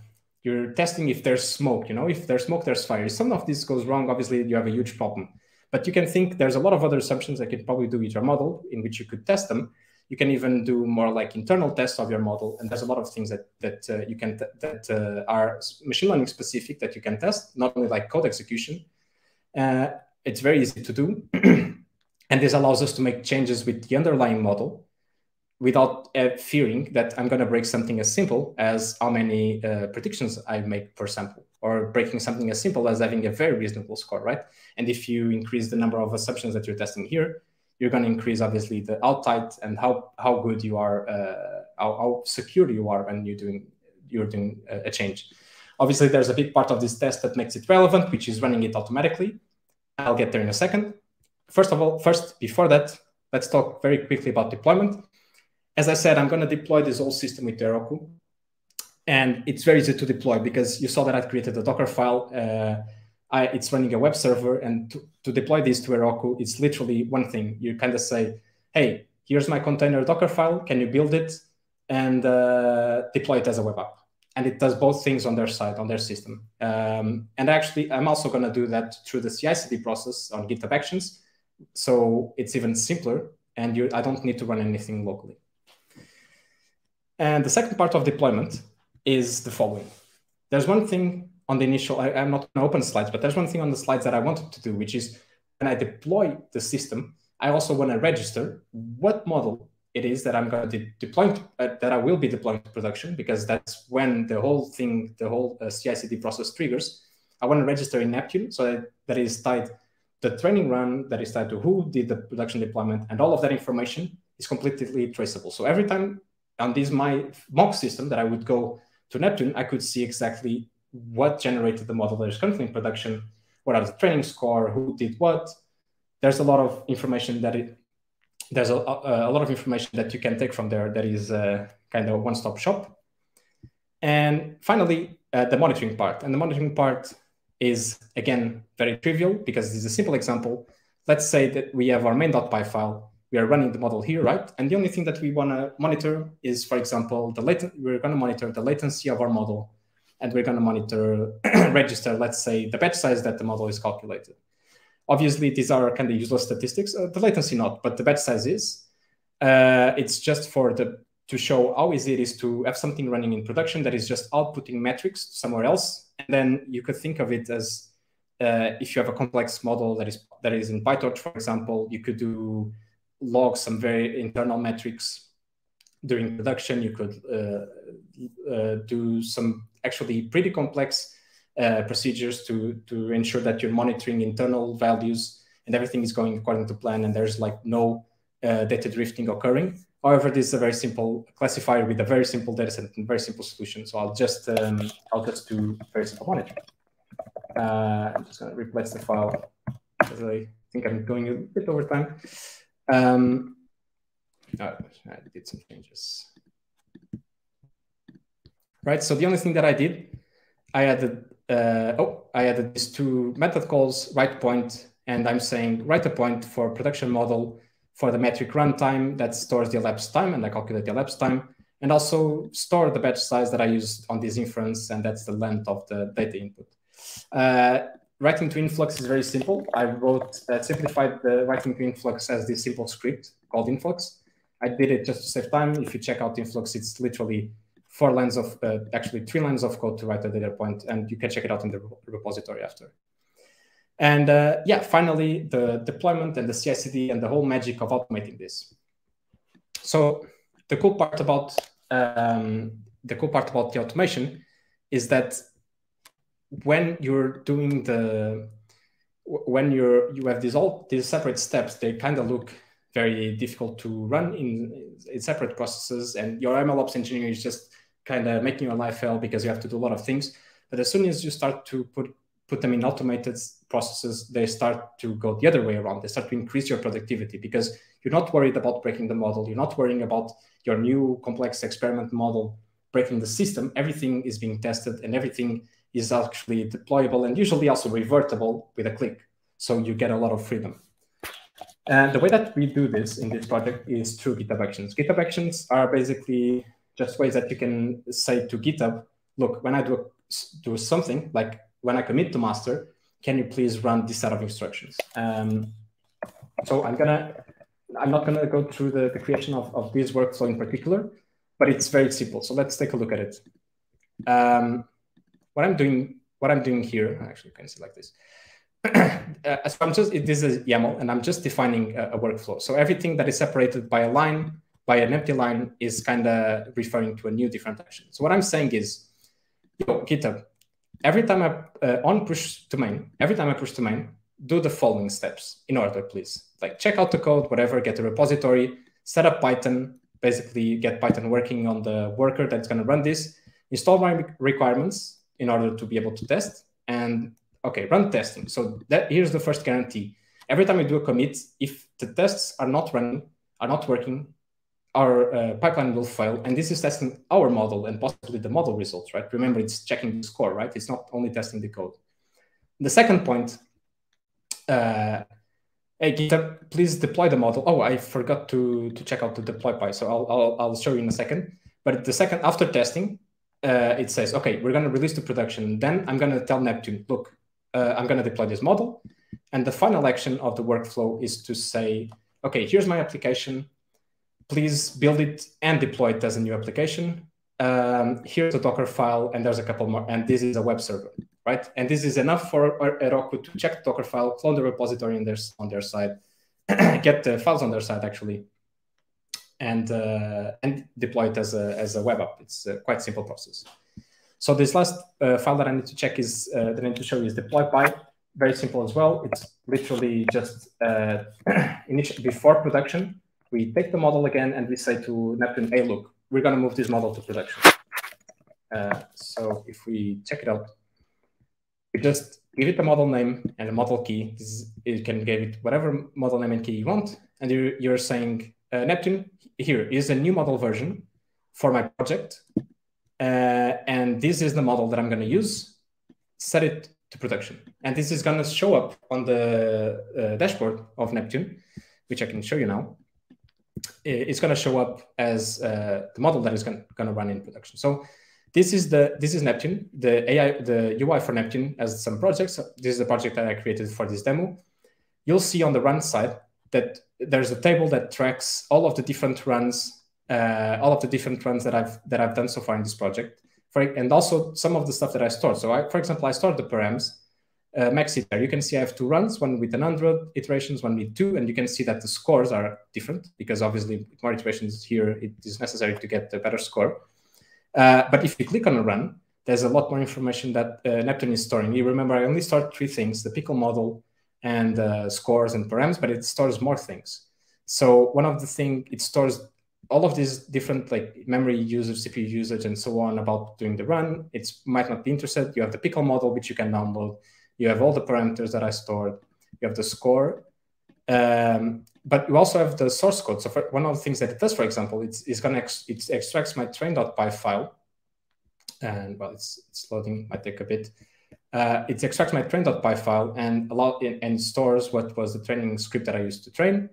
you're testing if there's smoke, you know, if there's smoke, there's fire. If some of this goes wrong, obviously you have a huge problem. But you can think there's a lot of other assumptions that you could probably do with your model in which you could test them. You can even do more like internal tests of your model, and there's a lot of things that that uh, you can that uh, are machine learning specific that you can test, not only like code execution. Uh, it's very easy to do, *clears throat* and this allows us to make changes with the underlying model without uh, fearing that I'm going to break something as simple as how many uh, predictions I make per sample, or breaking something as simple as having a very reasonable score, right? And if you increase the number of assumptions that you're testing here, you're going to increase obviously the how tight and how how good you are, uh, how, how, secure you are when you're doing you're doing a change. Obviously, there's a big part of this test that makes it relevant, which is running it automatically. I'll get there in a second. First of all, first before that, let's talk very quickly about deployment as I said, I'm going to deploy this whole system with Heroku. And it's very easy to deploy because you saw that I created a Docker file. Uh, I, it's running a web server. And to, to deploy this to Heroku, it's literally one thing. You kind of say, hey, here's my container Docker file. Can you build it and uh, deploy it as a web app? And it does both things on their side, on their system. Um, and actually, I'm also going to do that through the CI/CD process on GitHub Actions. So it's even simpler, and you, I don't need to run anything locally. And the second part of deployment is the following. There's one thing on the initial, I, am not open slides, but there's one thing on the slides that I wanted to do, which is when I deploy the system, I also want to register what model it is that I'm going to de deploy, uh, that I will be deploying to production, because that's when the whole thing, the whole uh, CI/CD process triggers. I want to register in Neptune so that, that is tied the training run, that is tied to who did the production deployment, and all of that information is completely traceable. So every time on this my mock system that I would go to Neptune, I could see exactly what generated the model that is currently in production, what are the training score, who did what. There's a lot of information that it, there's a, a, a lot of information that you can take from there that is uh, kind of one-stop shop. And finally, uh, the monitoring part. And the monitoring part is, again, very trivial because this is a simple example. Let's say that we have our main.py file we are running the model here, right? And the only thing that we want to monitor is, for example, the latent. We're going to monitor the latency of our model, and we're going to monitor *clears throat* register, let's say, the batch size that the model is calculated. Obviously, these are kind of useless statistics. Uh, the latency not, but the batch size is. Uh, it's just for the to show how easy it is to have something running in production that is just outputting metrics somewhere else, and then you could think of it as uh, if you have a complex model that is that is in PyTorch, for example, you could do log some very internal metrics during production. You could uh, uh, do some actually pretty complex uh, procedures to, to ensure that you're monitoring internal values and everything is going according to plan and there's like no uh, data drifting occurring. However, this is a very simple classifier with a very simple data set and very simple solution. So I'll just um, I'll just do very simple monitoring. Uh, I'm just going to replace the file because I think I'm going a bit over time. Um, oh, I did some changes. Right, so the only thing that I did, I added, uh, oh, I added these two method calls, write point, and I'm saying write a point for production model for the metric runtime that stores the elapsed time, and I calculate the elapsed time, and also store the batch size that I used on this inference, and that's the length of the data input. Uh, writing to influx is very simple. I wrote uh, simplified the writing to influx as this simple script called influx. I did it just to save time. If you check out influx, it's literally four lines of, uh, actually three lines of code to write a data point, and you can check it out in the repository after. And uh, yeah, finally, the deployment and the CI/CD and the whole magic of automating this. So the cool part about um, the cool part about the automation is that when you're doing the when you're you have these all these separate steps they kind of look very difficult to run in, in separate processes and your mlops engineer is just kind of making your life hell because you have to do a lot of things but as soon as you start to put put them in automated processes, they start to go the other way around. They start to increase your productivity because you're not worried about breaking the model. You're not worrying about your new complex experiment model breaking the system. Everything is being tested and everything is actually deployable and usually also revertible with a click. So you get a lot of freedom. And the way that we do this in this project is through GitHub Actions. GitHub Actions are basically just ways that you can say to GitHub, look, when I do, do something, like when I commit to master, can you please run this set of instructions? Um, so I'm gonna, I'm not gonna go through the, the creation of, of this workflow in particular, but it's very simple. So let's take a look at it. Um, what I'm doing, what I'm doing here, actually you can see like this. *clears throat* uh, so I'm just, this is YAML and I'm just defining a, a workflow. So everything that is separated by a line, by an empty line is kind of referring to a new different action. So what I'm saying is, yo, GitHub, every time I uh, on push to main, every time I push to main, do the following steps in order, please. Like check out the code, whatever, get the repository, set up Python, basically get Python working on the worker that's going to run this, install my requirements in order to be able to test, and okay, run testing. So that here's the first guarantee. Every time you do a commit, if the tests are not running, are not working, our uh, pipeline will fail. And this is testing our model and possibly the model results, right? Remember, it's checking the score, right? It's not only testing the code. The second point, uh, hey, GitHub, please deploy the model. Oh, I forgot to, to check out the deploy py. So I'll, I'll, I'll show you in a second. But the second, after testing, uh, it says, okay, we're going to release to production. Then I'm going to tell Neptune, look, uh, I'm going to deploy this model. And the final action of the workflow is to say, okay, here's my application please build it and deploy it as a new application. Um, here's a Docker file, and there's a couple more, and this is a web server, right? And this is enough for Heroku to check the Docker file, clone the repository on their, on their side, *clears throat* get the files on their side actually, and uh, and deploy it as a as a web app. It's a quite simple process. So this last uh, file that I need to check is uh, that I need to show you is deploy.py. Very simple as well. It's literally just uh, *clears throat* before production we take the model again and we say to Neptune, hey, look, we're going to move this model to production. Uh, so if we check it out, we just give it the model name and a model key. Is, you can give it whatever model name and key you want. And you're, you're saying, uh, Neptune, here is a new model version for my project. Uh, and this is the model that I'm going to use. Set it to production. And this is going to show up on the uh, dashboard of Neptune, which I can show you now it's going to show up as uh, the model that is going to run in production. So this is the this is Neptune, the AI, the UI for Neptune as some projects. This is the project that I created for this demo. You'll see on the run side that there's a table that tracks all of the different runs, uh, all of the different runs that I've that I've done so far in this project, for, and also some of the stuff that I stored. So, I, for example, I stored the params uh, max iter. You can see I have two runs, one with 100 iterations, one with two, and you can see that the scores are different because obviously with more iterations here, it is necessary to get a better score. Uh, but if you click on a run, there's a lot more information that uh, Neptune is storing. You remember I only stored three things, the pickle model and uh, scores and params, but it stores more things. So one of the things, it stores all of these different like memory usage, CPU usage, and so on about doing the run. It might not be interested. You have the pickle model, which you can download you have all the parameters that I stored, you have the score, um, but you also have the source code. So one of the things that it does, for example, it's, it's to ex it extracts my train.py file, and well, it's, it's loading, might take a bit. Uh, it extracts my train.py file and allow and stores what was the training script that I used to train.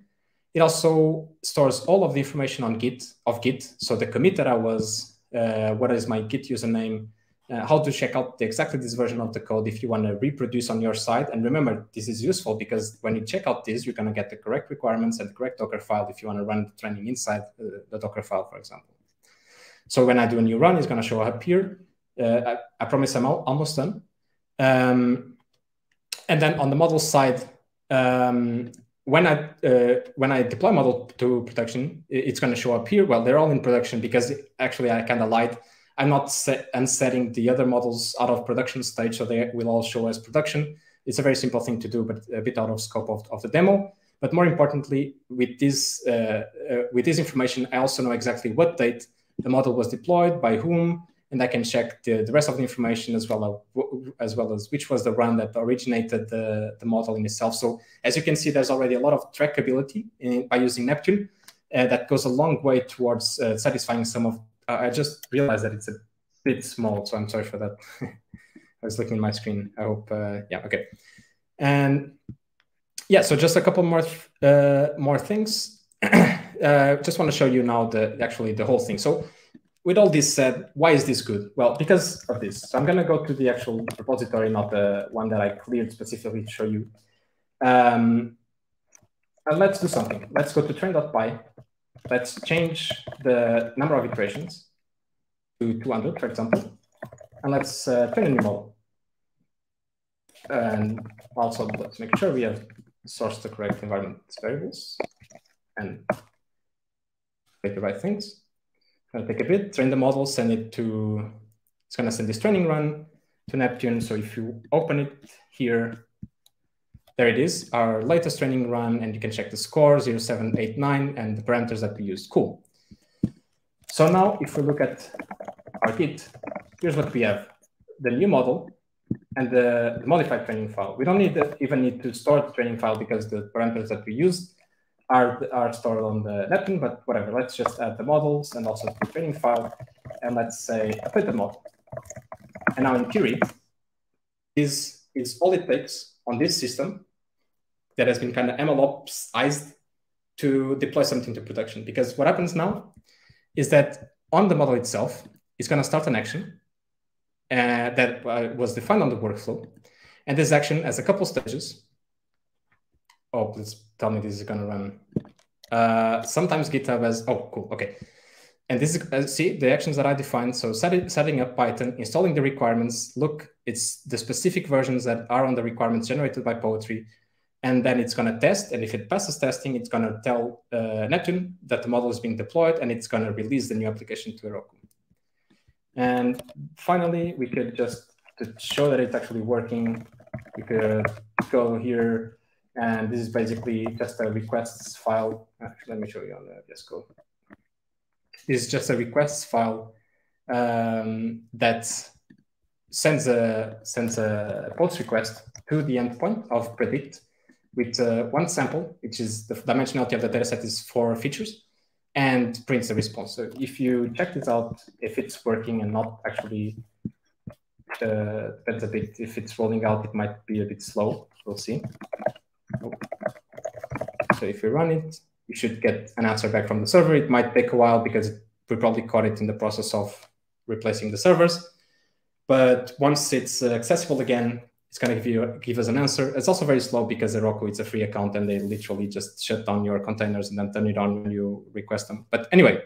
It also stores all of the information on Git of Git. So the commit that I was, uh, what is my Git username, uh, how to check out the, exactly this version of the code if you want to reproduce on your side. And remember, this is useful because when you check out this, you're going to get the correct requirements and the correct Docker file if you want to run the training inside uh, the Docker file, for example. So when I do a new run, it's going to show up here. Uh, I, I, promise I'm al almost done. Um, and then on the model side, um, when I uh, when I deploy model to production, it's going to show up here. Well, they're all in production because actually I kind of lied I'm not set, setting the other models out of production stage, so they will all show as production. It's a very simple thing to do, but a bit out of scope of, of the demo. But more importantly, with this uh, uh, with this information, I also know exactly what date the model was deployed, by whom, and I can check the, the rest of the information as well, as well as which was the run that originated the, the model in itself. So as you can see, there's already a lot of trackability in, by using Neptune uh, that goes a long way towards uh, satisfying some of, uh, I just realized that it's a bit small, so I'm sorry for that. *laughs* I was looking at my screen. I hope, uh, yeah, okay. And yeah, so just a couple more uh, more things. *clears throat* uh, just want to show you now the actually the whole thing. So with all this said, why is this good? Well, because of this. So I'm going to go to the actual repository, not the one that I cleared specifically to show you. Um, and let's do something. Let's go to train.py. Let's change the number of iterations to 200, for example. And let's uh, train a new model. And also let's make sure we have sourced the correct environment variables and make the right things. Gonna take a bit, train the model, send it to, it's gonna send this training run to Neptune. So if you open it here, there it is, our latest training run, and you can check the score, 0789, and the parameters that we used. Cool. So now if we look at our Git, here's what we have. The new model and the, the modified training file. We don't need even need to store the training file because the parameters that we used are, are stored on the Neptune, but whatever, let's just add the models and also the training file. And let's say update the model. And now in theory, is, is all it takes on this system that has been kind of MLOpsized to deploy something to production. Because what happens now is that on the model itself, it's going to start an action uh, that uh, was defined on the workflow. And this action has a couple stages. Oh, please tell me this is going to run. Uh, sometimes GitHub has, oh, cool, okay. And this is, uh, see, the actions that I defined. So set setting up Python, installing the requirements, look, it's the specific versions that are on the requirements generated by Poetry. And then it's going to test. And if it passes testing, it's going to tell uh, Neptune that the model is being deployed and it's going to release the new application to Heroku. And finally, we could just to show that it's actually working, we could go here and this is basically just a requests file. Actually, let me show you on the VS Code. This is just a requests file um, that sends a sends a post request to the endpoint of predict with uh, one sample, which is the dimensionality of the dataset is four features, and prints the response. So if you check this out, if it's working and not actually uh, depends a bit. If it's rolling out, it might be a bit slow. We'll see. So if you run it, you should get an answer back from the server. It might take a while because we probably caught it in the process of replacing the servers. But once it's uh, accessible again, it's going to give you give us an answer. It's also very slow because Heroku it's a free account and they literally just shut down your containers and then turn it on when you request them. But anyway,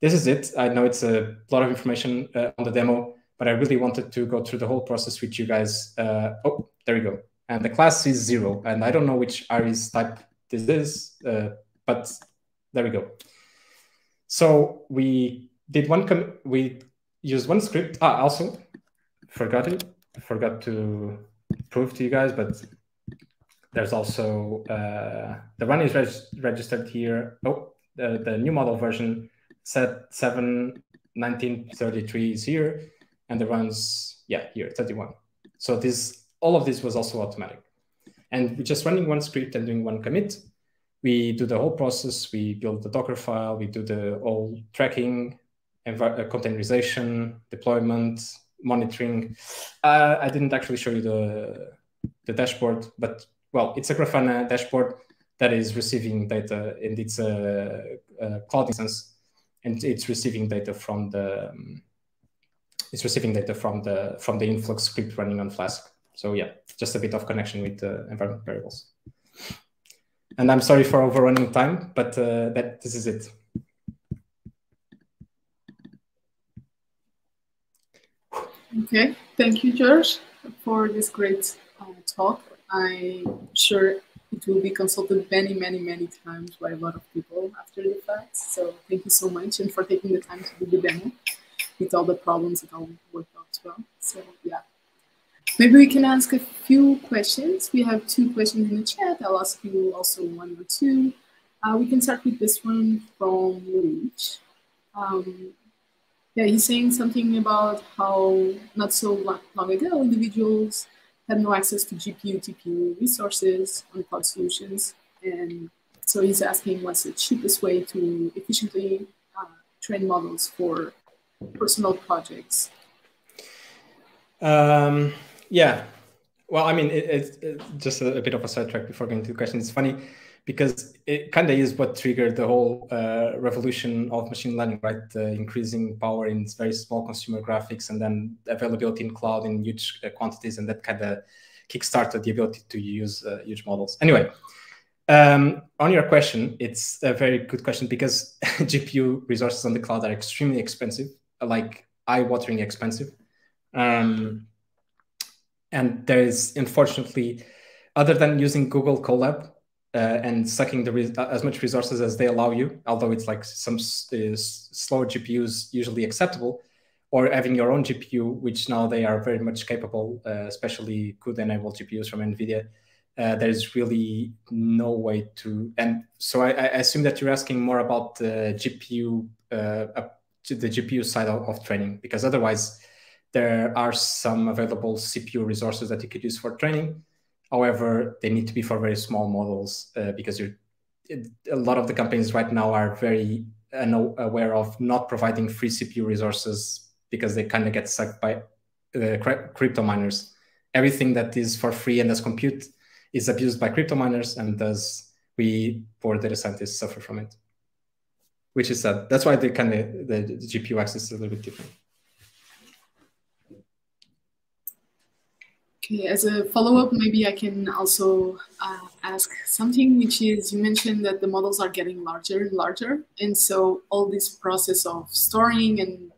this is it. I know it's a lot of information uh, on the demo, but I really wanted to go through the whole process with you guys. Uh, oh, there we go and the class is zero. And I don't know which iris type this is, uh, but there we go. So we did one, we used one script. Ah, also forgot it, forgot to prove to you guys, but there's also, uh, the run is reg registered here. Oh, the, the new model version set 7 1933 is here and the runs, yeah, here, 31. So this all of this was also automatic. And we're just running one script and doing one commit. We do the whole process. We build the Docker file. We do the all tracking, uh, containerization, deployment, monitoring. Uh, I didn't actually show you the, the dashboard, but well, it's a Grafana dashboard that is receiving data and it's a, a cloud instance and it's receiving data from the um, it's receiving data from the from the influx script running on Flask. So yeah, just a bit of connection with the environment variables. And I'm sorry for overrunning time, but uh, that this is it. Okay, thank you, Jorge, for this great uh, talk. I'm sure it will be consulted many, many, many times by a lot of people after the fact. So thank you so much and for taking the time to do the demo with all the problems that all worked out well. So yeah, Maybe we can ask a few questions. We have two questions in the chat. I'll ask you also one or two. Uh, we can start with this one from Luigi. Um, yeah, he's saying something about how not so long ago individuals had no access to GPU, TPU resources on cloud solutions. And so he's asking what's the cheapest way to efficiently uh, train models for personal projects. Um, yeah. Well, I mean, it, it's, it's just a, a, bit of a sidetrack before going to the question. It's funny because it kind of is what triggered the whole uh, revolution of machine learning, right? The increasing power in very small consumer graphics and then availability in cloud in huge uh, quantities, and that kind of kickstarted the ability to use uh, huge models. Anyway, um, on your question, it's a very good question because *laughs* GPU resources on the cloud are extremely expensive, like eye-watering expensive. Um, and there is, unfortunately, other than using Google Colab, uh, and sucking the uh, as much resources as they allow you, although it's like some slower GPUs usually acceptable, or having your own GPU, which now they are very much capable, uh, especially CUDA enabled GPUs from NVIDIA. Uh, there's really no way to, and so I, I, assume that you're asking more about the GPU, uh, the GPU side of, of training, because otherwise there are some available CPU resources that you could use for training However, they need to be for very small models uh, because you're, a lot of the companies right now are very aware of not providing free CPU resources because they kind of get sucked by uh, crypto miners. Everything that is for free and as compute is abused by crypto miners, and thus we poor data scientists suffer from it, which is sad. That's why the kind of the, the GPU access is a little bit different. Okay, as a follow-up, maybe I can also uh, ask something, which is you mentioned that the models are getting larger and larger, and so all this process of storing and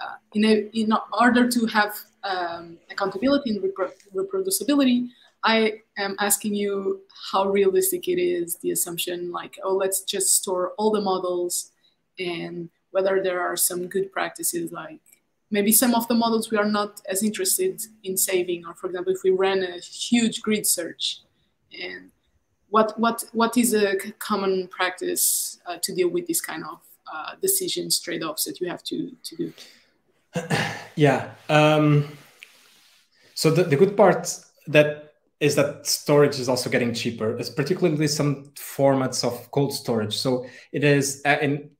uh, in, a, in order to have um, accountability and repro reproducibility, I am asking you how realistic it is, the assumption like, oh, let's just store all the models and whether there are some good practices like maybe some of the models we are not as interested in saving, or for example, if we ran a huge grid search, and what what what is a common practice uh, to deal with this kind of uh, decisions trade-offs that you have to to do? *sighs* yeah. Um, so the, the good part that is that storage is also getting cheaper, it's particularly some formats of cold storage. So it is uh, in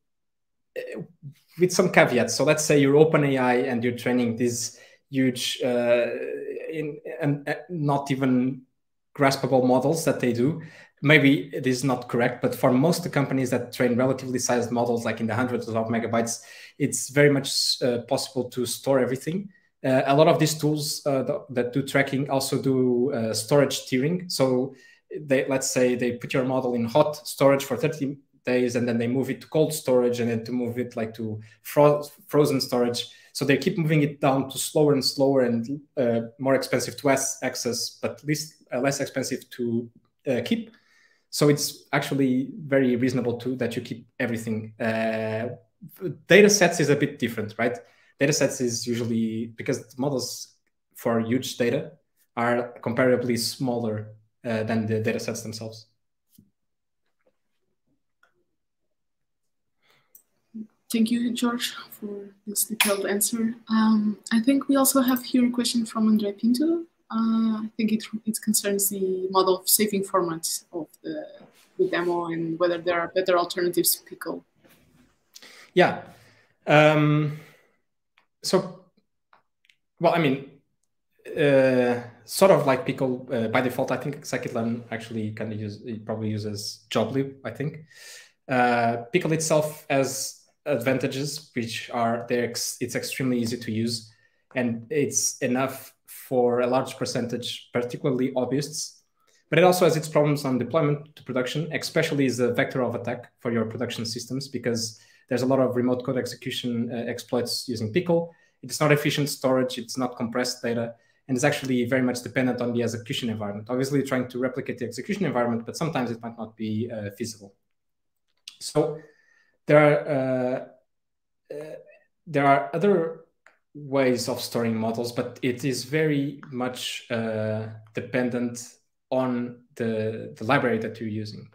with some caveats. So let's say you're OpenAI and you're training these huge, uh, in, and uh, not even graspable models that they do. Maybe it is not correct, but for most the companies that train relatively sized models, like in the hundreds of megabytes, it's very much uh, possible to store everything. Uh, a lot of these tools uh, that do tracking also do uh, storage tiering. So they, let's say they put your model in hot storage for 30 days and then they move it to cold storage and then to move it like to fro frozen storage. So they keep moving it down to slower and slower and uh, more expensive to access but least uh, less expensive to uh, keep. So it's actually very reasonable to that you keep everything uh, data sets is a bit different right? Data sets is usually because models for huge data are comparably smaller uh, than the data sets themselves Thank you, Jorge, for this detailed answer. Um, I think we also have here a question from Andre Pinto. Uh, I think it, it concerns the model of saving formats of the, the demo and whether there are better alternatives to Pickle. Yeah. Um, so, well, I mean, uh, sort of like Pickle uh, by default, I think scikit-learn actually kind of use, probably uses joblib, I think. Uh, Pickle itself as advantages, which are there. It's extremely easy to use, and it's enough for a large percentage, particularly hobbyists. But it also has its problems on deployment to production, especially as a vector of attack for your production systems, because there's a lot of remote code execution uh, exploits using Pickle. It's not efficient storage, it's not compressed data, and it's actually very much dependent on the execution environment. Obviously, trying to replicate the execution environment, but sometimes it might not be uh, feasible. So there are uh, uh, there are other ways of storing models, but it is very much uh, dependent on the the library that you're using.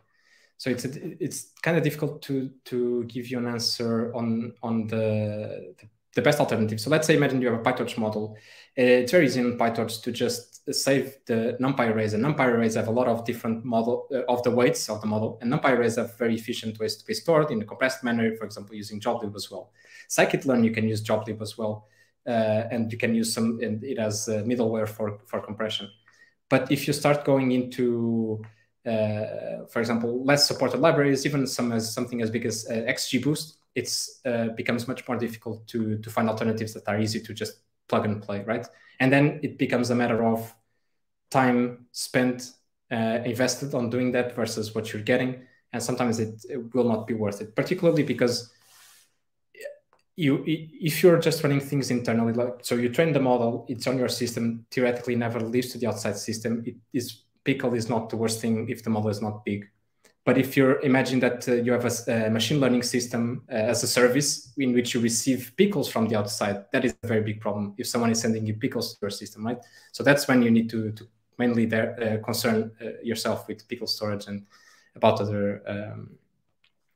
So it's a, it's kind of difficult to to give you an answer on on the, the, the best alternative. So let's say imagine you have a PyTorch model. It's very easy in PyTorch to just save the NumPy arrays, and NumPy arrays have a lot of different model uh, of the weights of the model, and NumPy arrays have very efficient ways to be stored in a compressed manner, for example, using joblib as well. Scikit-learn, you can use joblib as well, uh, and you can use some, and it has middleware for, for compression. But if you start going into uh, for example, less supported libraries, even some as something as big as uh, XGBoost, it uh, becomes much more difficult to, to find alternatives that are easy to just plug and play, right? And then it becomes a matter of time spent uh, invested on doing that versus what you're getting. And sometimes it, it, will not be worth it, particularly because you if you're just running things internally, like so you train the model, it's on your system, theoretically never leaves to the outside system. It is pickle is not the worst thing if the model is not big. But if you imagine that uh, you have a, a, machine learning system uh, as a service in which you receive pickles from the outside, that is a very big problem. If someone is sending you pickles to your system, right? So that's when you need to, to mainly there, uh, concern uh, yourself with pickle storage and about other um,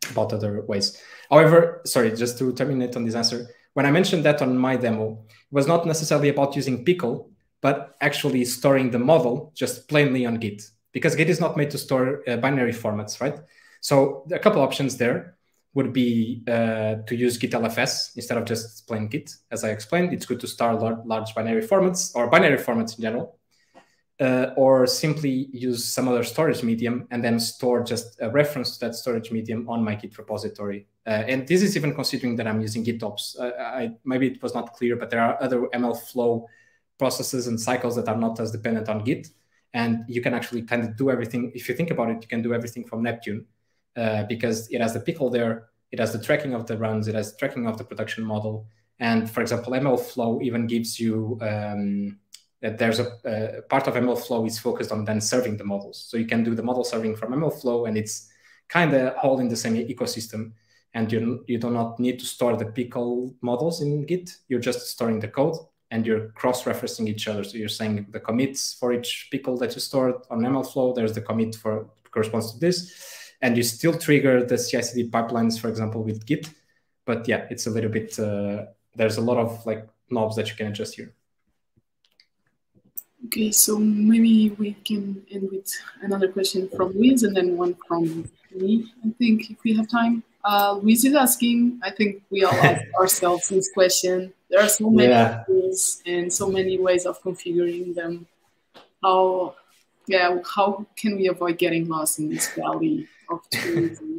about other ways. However, sorry, just to terminate on this answer, when I mentioned that on my demo, it was not necessarily about using pickle, but actually storing the model just plainly on Git because Git is not made to store uh, binary formats, right? So a couple options there would be uh, to use Git LFS instead of just plain Git. As I explained, it's good to store large, large binary formats or binary formats in general, uh, or simply use some other storage medium and then store just a reference to that storage medium on my Git repository. Uh, and this is even considering that I'm using GitOps. I, maybe it was not clear, but there are other MLflow processes and cycles that are not as dependent on Git. And you can actually kind of do everything. If you think about it, you can do everything from Neptune uh, because it has the pickle there, it has the tracking of the runs, it has tracking of the production model. And for example, MLflow even gives you um, that there's a, a, part of MLflow is focused on then serving the models. So you can do the model serving from MLflow, and it's kind of all in the same ecosystem. And you you do not need to store the pickle models in Git. You're just storing the code, and you're cross-referencing each other. So you're saying the commits for each pickle that you stored on MLflow, there's the commit for corresponds to this, and you still trigger the CI/CD pipelines, for example, with Git. But yeah, it's a little bit. Uh, there's a lot of like knobs that you can adjust here. Okay, so maybe we can end with another question from Luis and then one from me, I think, if we have time. Uh, Luis is asking, I think we all ask ourselves this question. There are so many yeah. tools and so many ways of configuring them. How, yeah, how can we avoid getting lost in this valley of tools? *laughs*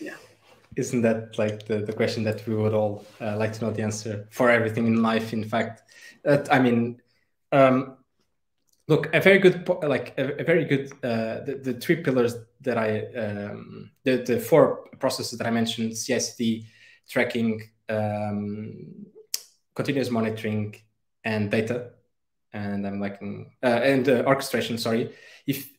Yeah. Isn't that like the, the question that we would all uh, like to know the answer for everything in life? In fact, that I mean, um, look, a very good like a, very good uh, the, the three pillars that I um, the the four processes that I mentioned: CI/CD, tracking, um, continuous monitoring, and data. And I'm liking uh, and uh, orchestration. Sorry, if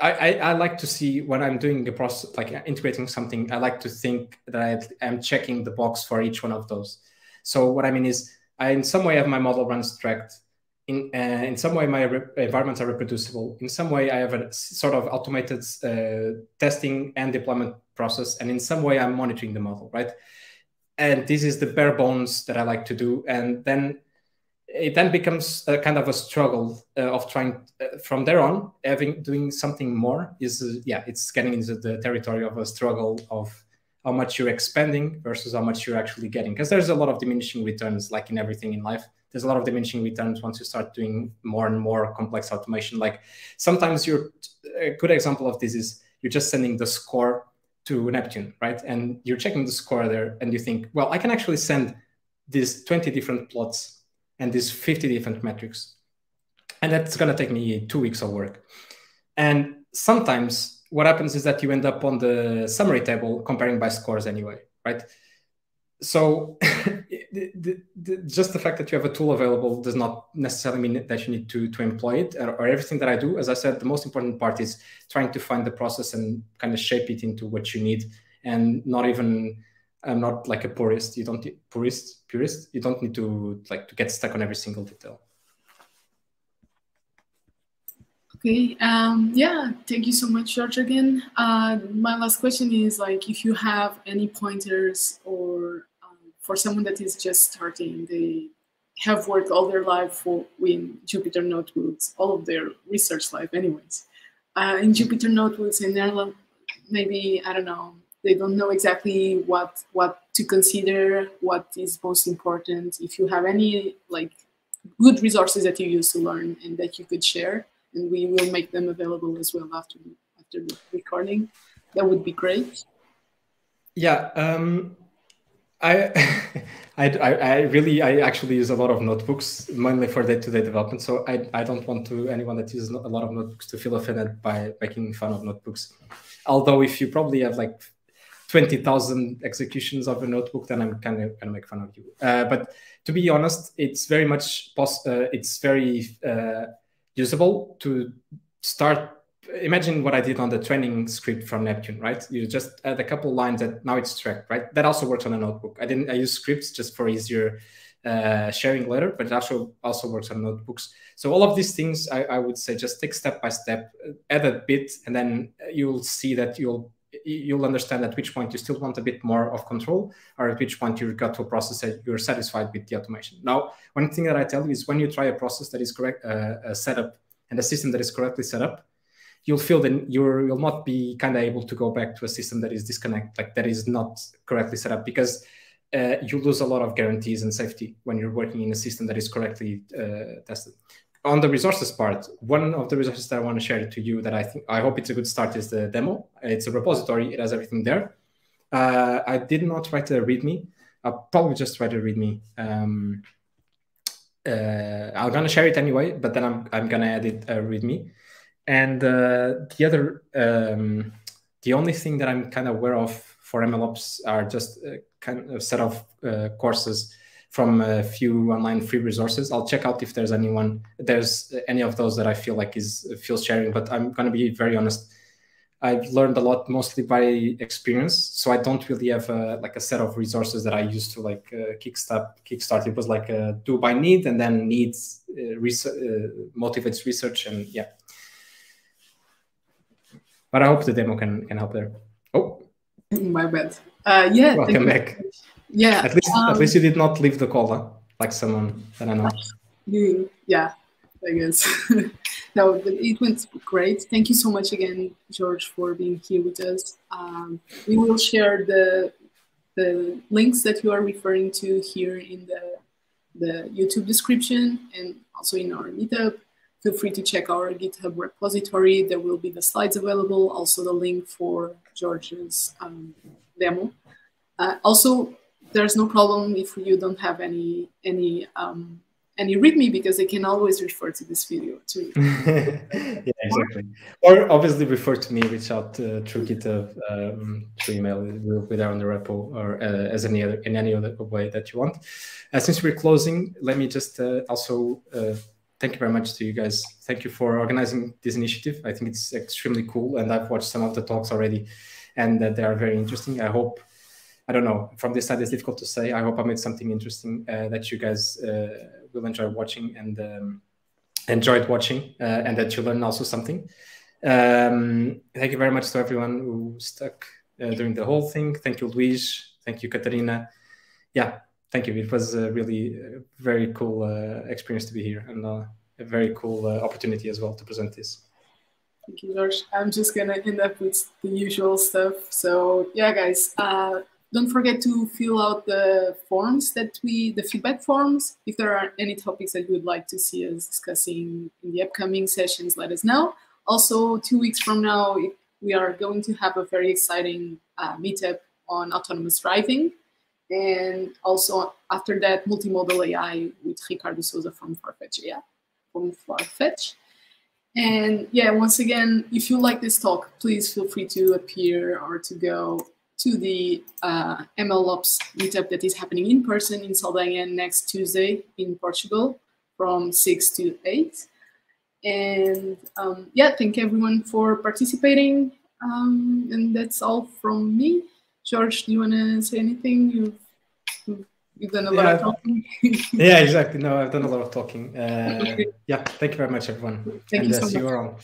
I, I, I, like to see when I'm doing a process, like integrating something, I like to think that I am checking the box for each one of those. So what I mean is, I in some way have my model runs tracked. In, uh, in some way, my environments are reproducible. In some way, I have a sort of automated uh, testing and deployment process. And in some way, I'm monitoring the model, right? And this is the bare bones that I like to do. And then it then becomes a kind of a struggle uh, of trying uh, from there on having doing something more is uh, yeah it's getting into the territory of a struggle of how much you're expanding versus how much you're actually getting because there's a lot of diminishing returns like in everything in life there's a lot of diminishing returns once you start doing more and more complex automation. Like sometimes you're a good example of this is you're just sending the score to Neptune, right? And you're checking the score there and you think, well, I can actually send these 20 different plots and these 50 different metrics. And that's going to take me two weeks of work. And sometimes what happens is that you end up on the summary table comparing by scores anyway, right? so *laughs* the, the, just the fact that you have a tool available does not necessarily mean that you need to, to employ it or, or, everything that I do. As I said, the most important part is trying to find the process and kind of shape it into what you need and not even, I'm not like a purist. You don't purist, purist. You don't need to like to get stuck on every single detail. Okay. Um, yeah. Thank you so much, Jorge. Again, uh, my last question is like, if you have any pointers or for someone that is just starting, they have worked all their life for in Jupyter notebooks, all of their research life, anyways. Uh, in Jupyter notebooks, and they're maybe I don't know, they don't know exactly what what to consider, what is most important. If you have any like good resources that you use to learn and that you could share, and we will make them available as well after after the recording, that would be great. Yeah, um, *laughs* I, I, I really, I actually use a lot of notebooks mainly for day-to-day development. So I, I don't want to anyone that uses a lot of notebooks to feel offended by making fun of notebooks. Although if you probably have like twenty thousand executions of a notebook, then I'm kind of gonna make fun of you. Uh, but to be honest, it's very much pos- uh, it's very uh, usable to start imagine what I did on the training script from Neptune, right? You just add a couple lines that now it's tracked, right? That also works on a notebook. I didn't I use scripts just for easier uh, sharing later, but it also also works on notebooks. So all of these things, I, I would say, just take step by step, add a bit, and then you'll see that you'll you'll understand at which point you still want a bit more of control, or at which point you got to a process that you're satisfied with the automation. Now, one thing that I tell you is when you try a process that is correct, uh, a setup, and a system that is correctly set up, you'll feel that you're you'll not be kind of able to go back to a system that is disconnect like that is not correctly set up because uh, you lose a lot of guarantees and safety when you're working in a system that is correctly uh, tested. On the resources part one of the resources that i want to share to you that i think i hope it's a good start is the demo. It's a repository. It has everything there. Uh, i did not write a readme. I'll probably just write a readme. Um, uh, i'm going to share it anyway but then i'm, I'm going to edit a readme and uh, the other, um, the only thing that I'm kind of aware of for MLOps are just a kind of set of uh, courses from a few online free resources. I'll check out if there's anyone, there's any of those that I feel like is feels sharing. But I'm going to be very honest. I've learned a lot mostly by experience, so I don't really have a, like a set of resources that I used to like uh, kickstart. Kickstart it was like a do by need, and then needs uh, uh, motivates research, and yeah, but I hope the demo can can help there. Oh, *laughs* my bad. Uh, yeah. Welcome back. Yeah. At least um, at least you did not leave the call, like someone that I know. *laughs* You, yeah, I guess. *laughs* no, but it went great. Thank you so much again, Jorge, for being here with us. Um, we will share the the links that you are referring to here in the the YouTube description and also in our meetup feel free to check our GitHub repository. There will be the slides available, also the link for Jorge's um, demo. Uh, also, there's no problem if you don't have any any um, any README because they can always refer to this video too. *laughs* yeah, exactly. Or obviously refer to me, reach out uh, through GitHub, um, through email, we'll be there on the repo, or uh, as any other in any other way that you want. Uh, since we're closing, let me just uh, also uh, thank you very much to you guys. Thank you for organizing this initiative. I think it's extremely cool, and I've watched some of the talks already, and that they are very interesting. I hope, I don't know, from this side it's difficult to say. I hope I made something interesting uh, that you guys uh, will enjoy watching and um, enjoyed watching, uh, and that you learn also something. Um, thank you very much to everyone who stuck uh, during the whole thing. Thank you, Luis. Thank you, Katarina. Yeah, thank you. It was a really uh, very cool uh, experience to be here and uh, a very cool opportunity as well to present this. Thank you, Jorge. I'm just gonna end up with the usual stuff. So yeah, guys, uh, don't forget to fill out the forms that we, the feedback forms. If there are any topics that you would like to see us discussing in the upcoming sessions, let us know. Also, two weeks from now, we are going to have a very exciting uh, meetup on autonomous driving. And also after that, multimodal AI with Ricardo Souza from Farfetch AI, from Farfetch. And yeah, once again, if you like this talk, please feel free to appear or to go to the uh, MLOps meetup that is happening in person in Saldanha next Tuesday in Portugal from 6 to 8. And um, yeah, thank everyone for participating. Um, and that's all from me. Jorge, do you want to say anything? You've You've done a lot yeah, of talking. *laughs* yeah, exactly. No, I've done a lot of talking. Uh, yeah, thank you very much, everyone. Thank and, you so uh, see you around.